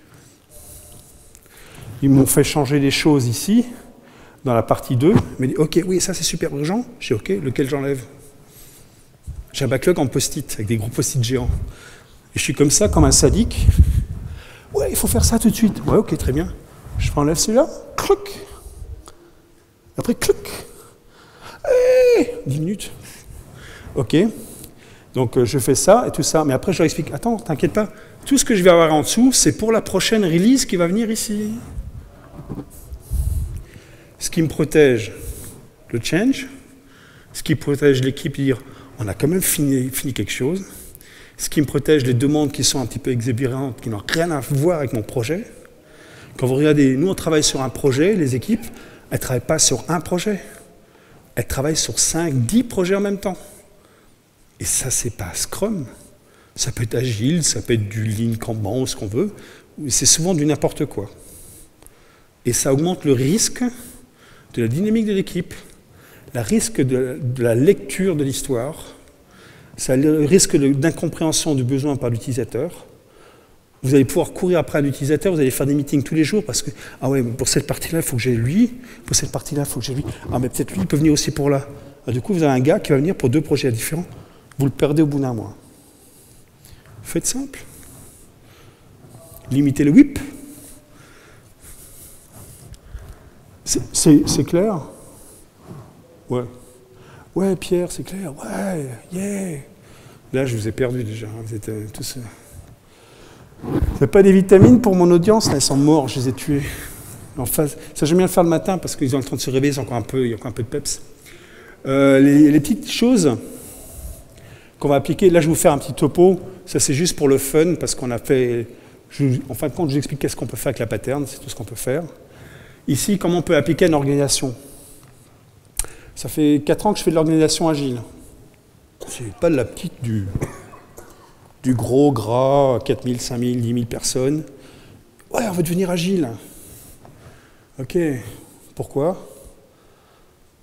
Ils m'ont fait changer les choses ici, dans la partie 2. Ils m'ont dit, OK, oui, ça c'est super urgent. J'ai OK, lequel j'enlève? J'ai un backlog en post-it, avec des gros post-it géants. Et je suis comme ça, comme un sadique. Ouais, il faut faire ça tout de suite. Ouais, OK, très bien. Je enlève celui-là, cloc. Après, cloc. Hey 10 minutes. OK. Donc euh, je fais ça et tout ça. Mais après, je leur explique, attends, t'inquiète pas. Tout ce que je vais avoir en dessous, c'est pour la prochaine release qui va venir ici. Ce qui me protège, le change. Ce qui protège l'équipe, dire, on a quand même fini, quelque chose. Ce qui me protège les demandes qui sont un petit peu exubérantes, qui n'ont rien à voir avec mon projet. Quand vous regardez, nous on travaille sur un projet, les équipes, elles ne travaillent pas sur un projet. Elles travaillent sur 5, 10 projets en même temps. Et ça, c'est pas Scrum. Ça peut être agile, ça peut être du Lean Kanban, ce qu'on veut. C'est souvent du n'importe quoi. Et ça augmente le risque de la dynamique de l'équipe, le risque de, la lecture de l'histoire, le risque d'incompréhension du besoin par l'utilisateur, vous allez pouvoir courir après un utilisateur, vous allez faire des meetings tous les jours parce que, ah ouais, pour cette partie-là, il faut que j'ai lui, pour cette partie-là, il faut que j'ai lui. Ah, mais peut-être lui, il peut venir aussi pour là. Ah, du coup, vous avez un gars qui va venir pour deux projets différents. Vous le perdez au bout d'un mois. Faites simple. Limitez le whip. C'est clair? Ouais. Ouais, Pierre, c'est clair. Ouais, yeah. Là, je vous ai perdu déjà. Hein. Vous êtes euh, tous. Euh, c'est pas des vitamines pour mon audience, là, ils sont morts, je les ai tués. En face, ça j'aime bien le faire le matin parce qu'ils sont en train de se réveiller, encore un peu, il y a encore un peu de peps. Euh, les, petites choses qu'on va appliquer, là je vais vous faire un petit topo, ça c'est juste pour le fun parce qu'on a fait, en fin de compte je vous explique qu'est-ce qu'on peut faire avec la pattern, c'est tout ce qu'on peut faire. Ici, comment on peut appliquer une organisation? Ça fait 4 ans que je fais de l'organisation agile. C'est pas de la petite du gros gras, 4000, 5000, 10 000 personnes. Ouais, on veut devenir agile. Ok, pourquoi?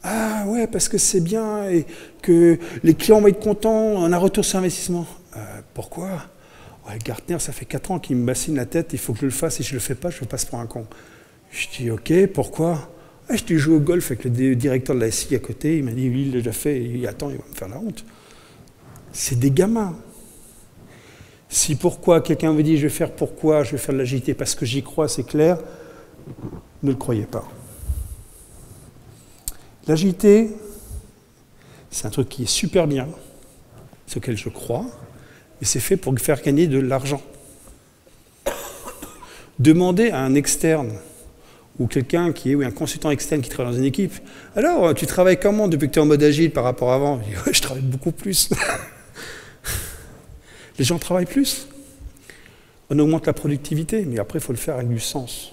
Ah ouais, parce que c'est bien et que les clients vont être contents, on a un retour sur investissement. Euh, pourquoi? Gartner, ça fait 4 ans qu'il me bassine la tête, il faut que je le fasse, et si je ne le fais pas, je passe pour un con. Je dis ok, pourquoi? Je dis joue au golf avec le directeur de la SI à côté, il m'a dit oui, il l'a déjà fait, il attend, il va me faire la honte. C'est des gamins. Si pourquoi quelqu'un me dit je vais faire pourquoi, je vais faire de l'agilité parce que j'y crois, c'est clair, ne le croyez pas. L'agilité, c'est un truc qui est super bien, ce auquel je crois, et c'est fait pour faire gagner de l'argent. Demandez à un externe ou quelqu'un qui est ou un consultant externe qui travaille dans une équipe. Alors, tu travailles comment depuis que tu es en mode agile par rapport à avant? Je travaille beaucoup plus. Les gens travaillent plus. On augmente la productivité, mais après, il faut le faire avec du sens.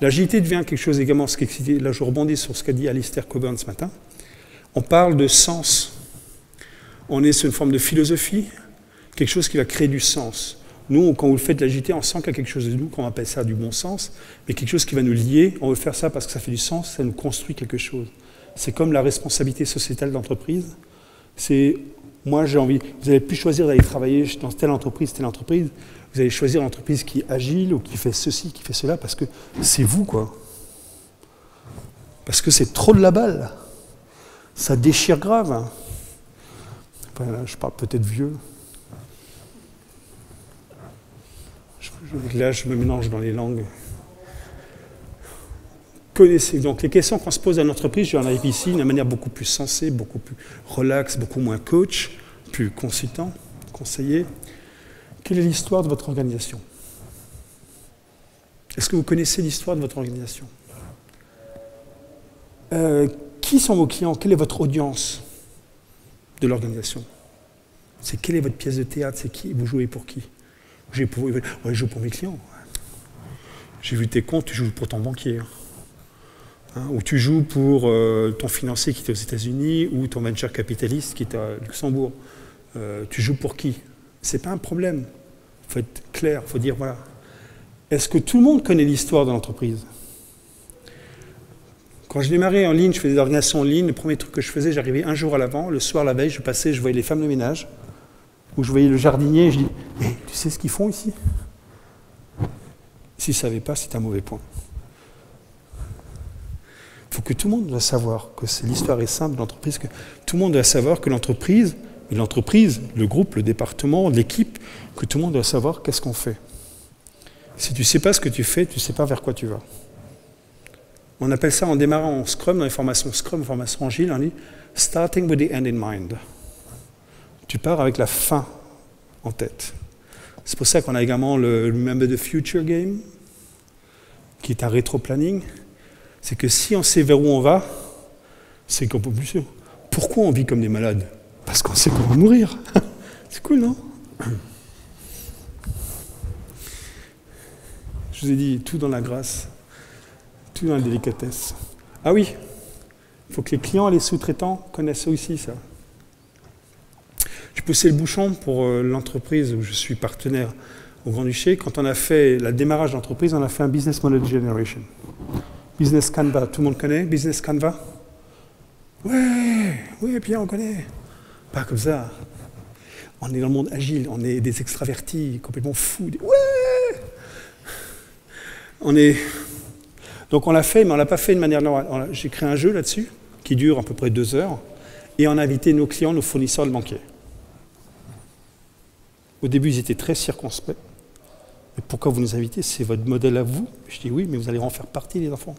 L'agilité devient quelque chose également, ce qui là je rebondis sur ce qu'a dit Alistair Coburn ce matin. On parle de sens. On est sur une forme de philosophie, quelque chose qui va créer du sens. Nous, quand vous faites de on sent qu'il y a quelque chose de nous, qu'on appelle ça du bon sens, mais quelque chose qui va nous lier. On veut faire ça parce que ça fait du sens, ça nous construit quelque chose. C'est comme la responsabilité sociétale d'entreprise. C'est moi, j'ai envie. Vous n'allez plus choisir d'aller travailler dans telle entreprise, telle entreprise. Vous allez choisir l'entreprise qui agile ou qui fait ceci, qui fait cela, parce que c'est vous, quoi. Parce que c'est trop de la balle. Ça déchire grave. je parle peut-être vieux. Là, je me mélange dans les langues. Donc les questions qu'on se pose à l'entreprise, je arriver ici d'une manière beaucoup plus sensée, beaucoup plus relaxe, beaucoup moins coach, plus consultant, conseiller. Quelle est l'histoire de votre organisation? Est-ce que vous connaissez l'histoire de votre organisation? Euh, Qui sont vos clients? Quelle est votre audience de l'organisation? C'est quelle est votre pièce de théâtre? C'est qui? Vous jouez pour qui? Je joue pour mes clients. J'ai vu tes comptes, tu joues pour ton banquier. hein, où tu joues pour euh, ton financier qui est aux États-Unis ou ton venture capitaliste qui est à Luxembourg. Euh, tu joues pour qui? C'est pas un problème. Il faut être clair, il faut dire voilà. Est-ce que tout le monde connaît l'histoire de l'entreprise? Quand je démarrais en ligne, je faisais des organisations en ligne, le premier truc que je faisais, j'arrivais un jour à l'avant, le soir, la veille, je passais, je voyais les femmes de ménage, ou je voyais le jardinier, je dis Tu sais ce qu'ils font ici? S'ils ne savaient pas, c'est un mauvais point. Il faut que tout le monde doit savoir que l'histoire est simple de l'entreprise, que tout le monde doit savoir que l'entreprise, l'entreprise, le groupe, le département, l'équipe, que tout le monde doit savoir qu'est-ce qu'on fait. Si tu ne sais pas ce que tu fais, tu ne sais pas vers quoi tu vas. On appelle ça en démarrant en Scrum, dans les formations Scrum, formations Agile, on dit Starting with the end in mind. Tu pars avec la fin en tête. C'est pour ça qu'on a également le Remember the Future Game, qui est un rétro-planning. C'est que si on sait vers où on va, c'est qu'on peut plus sûr. Pourquoi on vit comme des malades? Parce qu'on sait qu'on va mourir. c'est cool, non? Je vous ai dit, tout dans la grâce, tout dans la délicatesse. Ah oui, il faut que les clients et les sous-traitants connaissent aussi ça. Je poussais le bouchon pour euh, l'entreprise où je suis partenaire au Grand-Duché. Quand on a fait le démarrage d'entreprise, on a fait un Business Model Generation. Business Canva, tout le monde connaît Business Canva? Ouais, oui, bien on connaît. Pas comme ça. On est dans le monde agile, on est des extravertis, complètement fous. Ouais On est. Donc on l'a fait, mais on l'a pas fait de manière normale. J'ai créé un jeu là-dessus qui dure à peu près deux heures, et on a invité nos clients, nos fournisseurs, le banquier. Au début, ils étaient très circonspects. Mais pourquoi vous nous invitez? C'est votre modèle à vous Je dis oui, mais vous allez en faire partie, les enfants.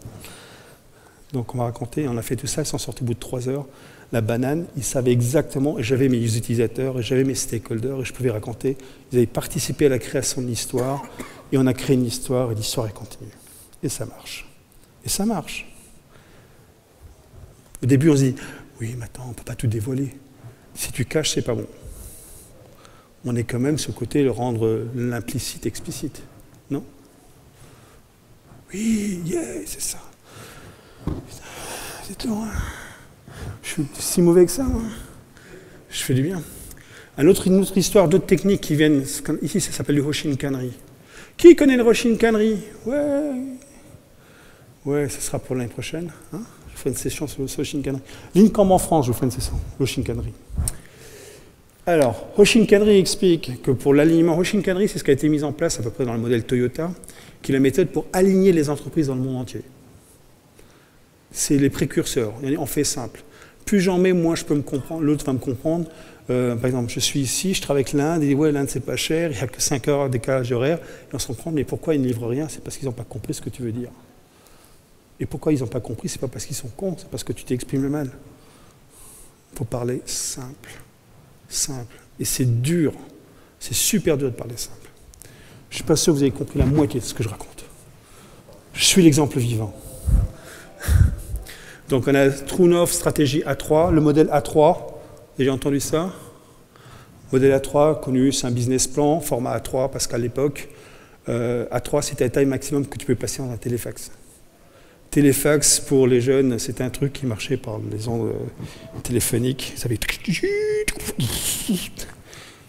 Donc on m'a raconté, on a fait tout ça, ils sont sortis au bout de trois heures. La banane, ils savaient exactement, et j'avais mes utilisateurs, et j'avais mes stakeholders, et je pouvais raconter. Ils avaient participé à la création de l'histoire, et on a créé une histoire, et l'histoire est continue. Et ça marche. Et ça marche. Au début, on se dit, oui, mais attends, on ne peut pas tout dévoiler. Si tu caches, c'est pas bon on est quand même ce côté de rendre l'implicite explicite. Non? Oui, yeah, c'est ça. C'est tout. Hein. Je suis si mauvais que ça. Hein. Je fais du bien. une autre histoire, d'autres techniques qui viennent. Ici, ça s'appelle le Hoshinkanri. Qui connaît le Hoshinkanri Ouais. Ouais, ce sera pour l'année prochaine. Hein. je ferai une session sur le Hoshinkanri. L'INCAM en France, je vous ferai une session. Alors, Hoshinkanri explique que pour l'alignement, Hoshinkanri, c'est ce qui a été mis en place à peu près dans le modèle Toyota, qui est la méthode pour aligner les entreprises dans le monde entier. C'est les précurseurs. On fait simple. Plus j'en mets, moins je peux me comprendre, l'autre va me comprendre. Euh, par exemple, je suis ici, je travaille avec l'Inde, il dit Ouais, l'Inde c'est pas cher, il n'y a que 5 heures décalage horaire. Et on se comprend, mais pourquoi ils ne livrent rien? C'est parce qu'ils n'ont pas compris ce que tu veux dire. Et pourquoi ils n'ont pas compris? C'est pas parce qu'ils sont cons, c'est parce que tu t'exprimes mal. Il faut parler simple simple. Et c'est dur. C'est super dur de parler simple. Je ne suis pas sûr que vous avez compris la moitié de ce que je raconte. Je suis l'exemple vivant. Donc on a True North stratégie A3, le modèle A3. J'ai entendu ça? Modèle A3, connu, c'est un business plan, format A3, parce qu'à l'époque, euh, A3, c'était la taille maximum que tu peux passer dans un téléfax. Téléfax, pour les jeunes, c'était un truc qui marchait par les ondes euh, téléphoniques.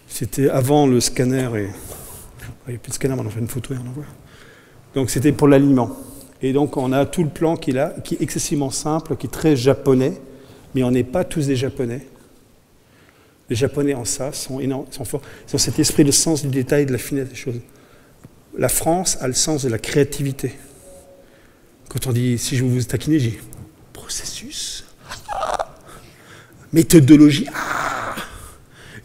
C'était avant le scanner. Et... Il n'y a plus de scanner, on en fait une photo et on envoie. Donc c'était pour l'alignement. Et donc on a tout le plan qui est là, qui est excessivement simple, qui est très japonais, mais on n'est pas tous des japonais. Les japonais en ça sont énormes, sont forts. Ils ont cet esprit de sens du détail, de la finesse des choses. La France a le sens de la créativité. Quand on dit, si je vous taquiner, j'ai processus, méthodologie. Ah.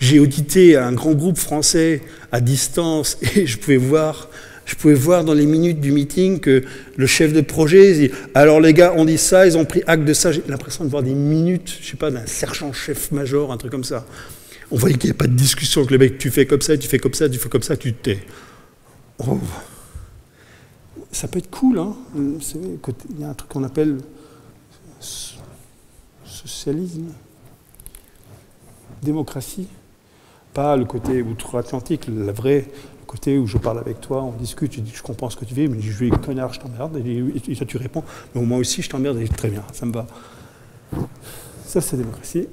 J'ai audité un grand groupe français à distance et je pouvais voir, je pouvais voir dans les minutes du meeting que le chef de projet dit Alors les gars, on dit ça, ils ont pris acte de ça. J'ai l'impression de voir des minutes, je sais pas, d'un sergent-chef-major, un truc comme ça. On voyait qu'il n'y a pas de discussion avec le mec, tu fais comme ça, tu fais comme ça, tu fais comme ça, tu t'es. Oh ça peut être cool. Hein. Il y a un truc qu'on appelle socialisme, démocratie. Pas le côté outre-Atlantique, la vraie, le côté où je parle avec toi, on discute, je dis je comprends ce que tu dis, mais je dis connard, je t'emmerde, et, toi tu réponds, mais moi aussi je t'emmerde, et très bien, ça me va. Ça c'est démocratie.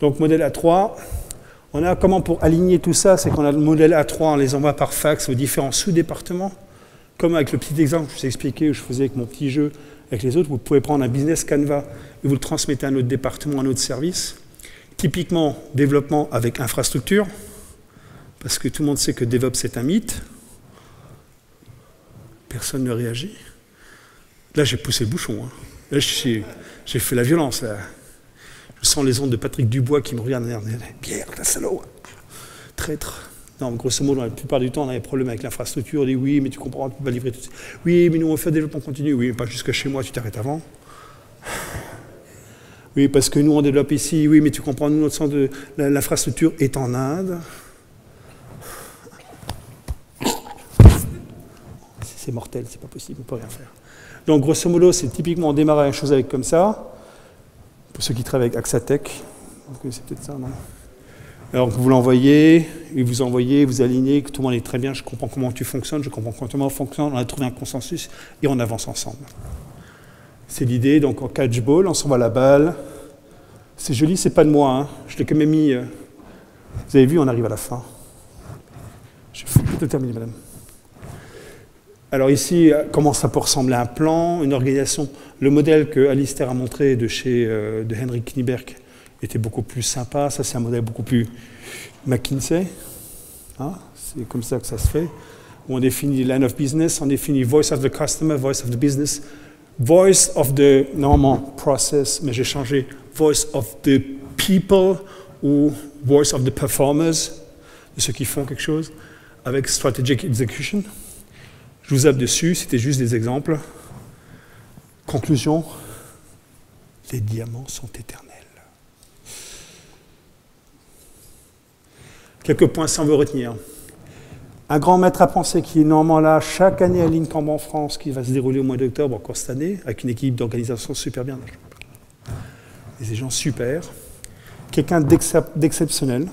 Donc modèle A3, on a comment pour aligner tout ça, c'est qu'on a le modèle A3, on les envoie par fax aux différents sous-départements, comme avec le petit exemple que je vous ai expliqué, où je faisais avec mon petit jeu avec les autres, vous pouvez prendre un business Canva et vous le transmettez à un autre département, à un autre service. Typiquement, développement avec infrastructure, parce que tout le monde sait que DevOps c'est un mythe. Personne ne réagit. Là, j'ai poussé le bouchon. Hein. Là, j'ai fait la violence. Je sens les ondes de Patrick Dubois qui me regardent. Pierre, la salaud Traître. Non, grosso modo, la plupart du temps, on a des problèmes avec l'infrastructure. On dit oui, mais tu comprends, tu peux pas livrer tout ça. Oui, mais nous, on fait développement continu. Oui, mais pas jusqu'à chez moi, tu t'arrêtes avant. Oui, parce que nous, on développe ici. Oui, mais tu comprends, nous, notre centre de l'infrastructure est en Inde. C'est mortel, c'est pas possible, on peut rien faire. Donc, grosso modo, c'est typiquement, on démarre une chose avec comme ça. Pour ceux qui travaillent avec Axatech, c'est peut-être ça, non? Alors vous l'envoyez, vous envoyez, vous alignez, tout le monde est très bien, je comprends comment tu fonctionnes, je comprends comment tu fonctionnes, on a trouvé un consensus et on avance ensemble. C'est l'idée, donc en catchball, on s'envoie la balle. C'est joli, c'est pas de moi, hein. je l'ai quand même mis. Euh, vous avez vu, on arrive à la fin. Je vais terminer, madame. Alors ici, euh, comment ça peut ressembler à un plan, une organisation? Le modèle que Alistair a montré de chez euh, de Henrik Knieberg, était beaucoup plus sympa. Ça, c'est un modèle beaucoup plus McKinsey. Hein, c'est comme ça que ça se fait. On définit line of business, on définit voice of the customer, voice of the business, voice of the, normalement, process, mais j'ai changé, voice of the people ou voice of the performers, de ceux qui font quelque chose, avec strategic execution. Je vous zappe dessus, c'était juste des exemples. Conclusion, les diamants sont éternels. Quelques points sans vous retenir. Un grand maître à penser qui est normalement là chaque année à l'INCAMP en France, qui va se dérouler au mois d'octobre, encore cette année, avec une équipe d'organisation super bien. Des gens super. Quelqu'un d'exceptionnel.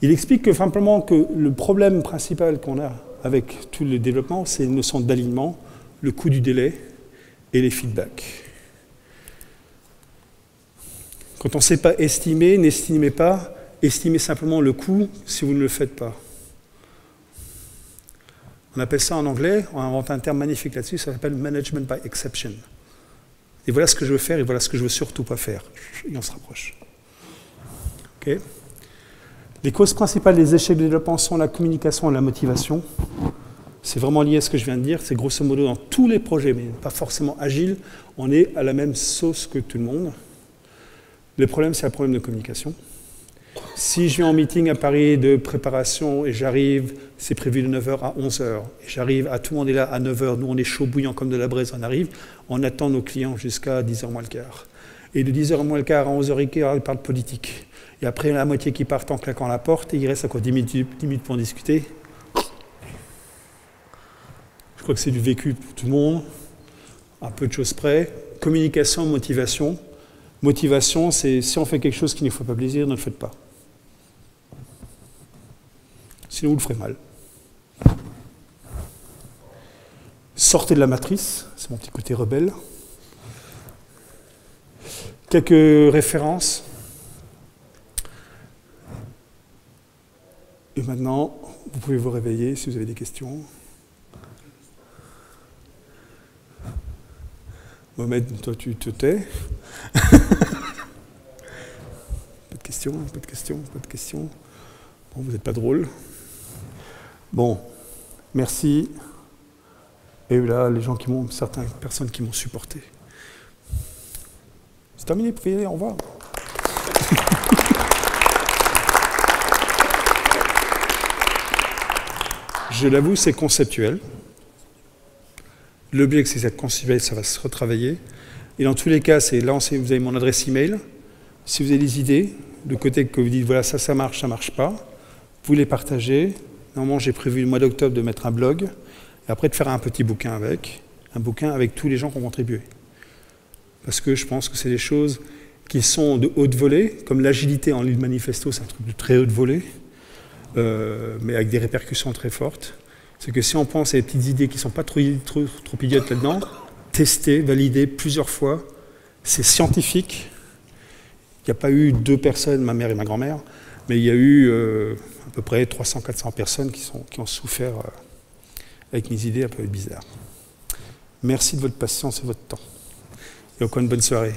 Il explique que simplement que le problème principal qu'on a avec tout le développement, c'est une notion d'alignement, le coût du délai et les feedbacks. Quand on ne sait pas estimer, n'estimez pas Estimez simplement le coût si vous ne le faites pas. On appelle ça en anglais, on a inventé un terme magnifique là-dessus, ça s'appelle management by exception. Et voilà ce que je veux faire et voilà ce que je veux surtout pas faire. Et on se rapproche. Les causes principales des échecs de développement sont la communication et la motivation. C'est vraiment lié à ce que je viens de dire. C'est grosso modo dans tous les projets, mais pas forcément agile, on est à la même sauce que tout le monde. Le problème, c'est un problème de communication. Si je viens en meeting à Paris de préparation et j'arrive, c'est prévu de 9h à 11h, et j'arrive, à tout le monde est là à 9h, nous on est chaud bouillant comme de la braise, on arrive, on attend nos clients jusqu'à 10h moins le quart. Et de 10h moins le quart à 11h15, ils parlent politique. Et après, la moitié qui partent en claquant la porte, et il reste quoi 10 minutes, 10 minutes pour en discuter. Je crois que c'est du vécu pour tout le monde, à peu de choses près. Communication, motivation. Motivation, c'est si on fait quelque chose qui ne fait pas plaisir, ne le faites pas. Sinon, vous le ferez mal. Sortez de la matrice, c'est mon petit côté rebelle. Quelques références. Et maintenant, vous pouvez vous réveiller si vous avez des questions. Mohamed, toi tu te tais. pas de questions, pas de questions, pas de questions. Bon, vous n'êtes pas drôle. Bon, merci. Et là, les gens qui m'ont, certaines personnes qui m'ont supporté. C'est terminé, vous au revoir. Je l'avoue, c'est conceptuel. L'objectif, c'est cette conceptuel, ça va se retravailler. Et dans tous les cas, c'est là, vous avez mon adresse email. Si vous avez des idées, de côté que vous dites, voilà, ça, ça marche, ça marche pas, vous les partagez. Normalement, j'ai prévu le mois d'octobre de mettre un blog, et après de faire un petit bouquin avec, un bouquin avec tous les gens qui ont contribué. Parce que je pense que c'est des choses qui sont de haute volée, comme l'agilité en ligne manifesto, c'est un truc de très haute volée, euh, mais avec des répercussions très fortes. C'est que si on pense à des petites idées qui ne sont pas trop, idiotes là-dedans, tester, valider plusieurs fois, c'est scientifique. Il n'y a pas eu deux personnes, ma mère et ma grand-mère, mais il y a eu euh, à peu près 300-400 personnes qui, ont souffert euh, avec mes idées un peu bizarres. Merci de votre patience et votre temps. Et encore une bonne soirée.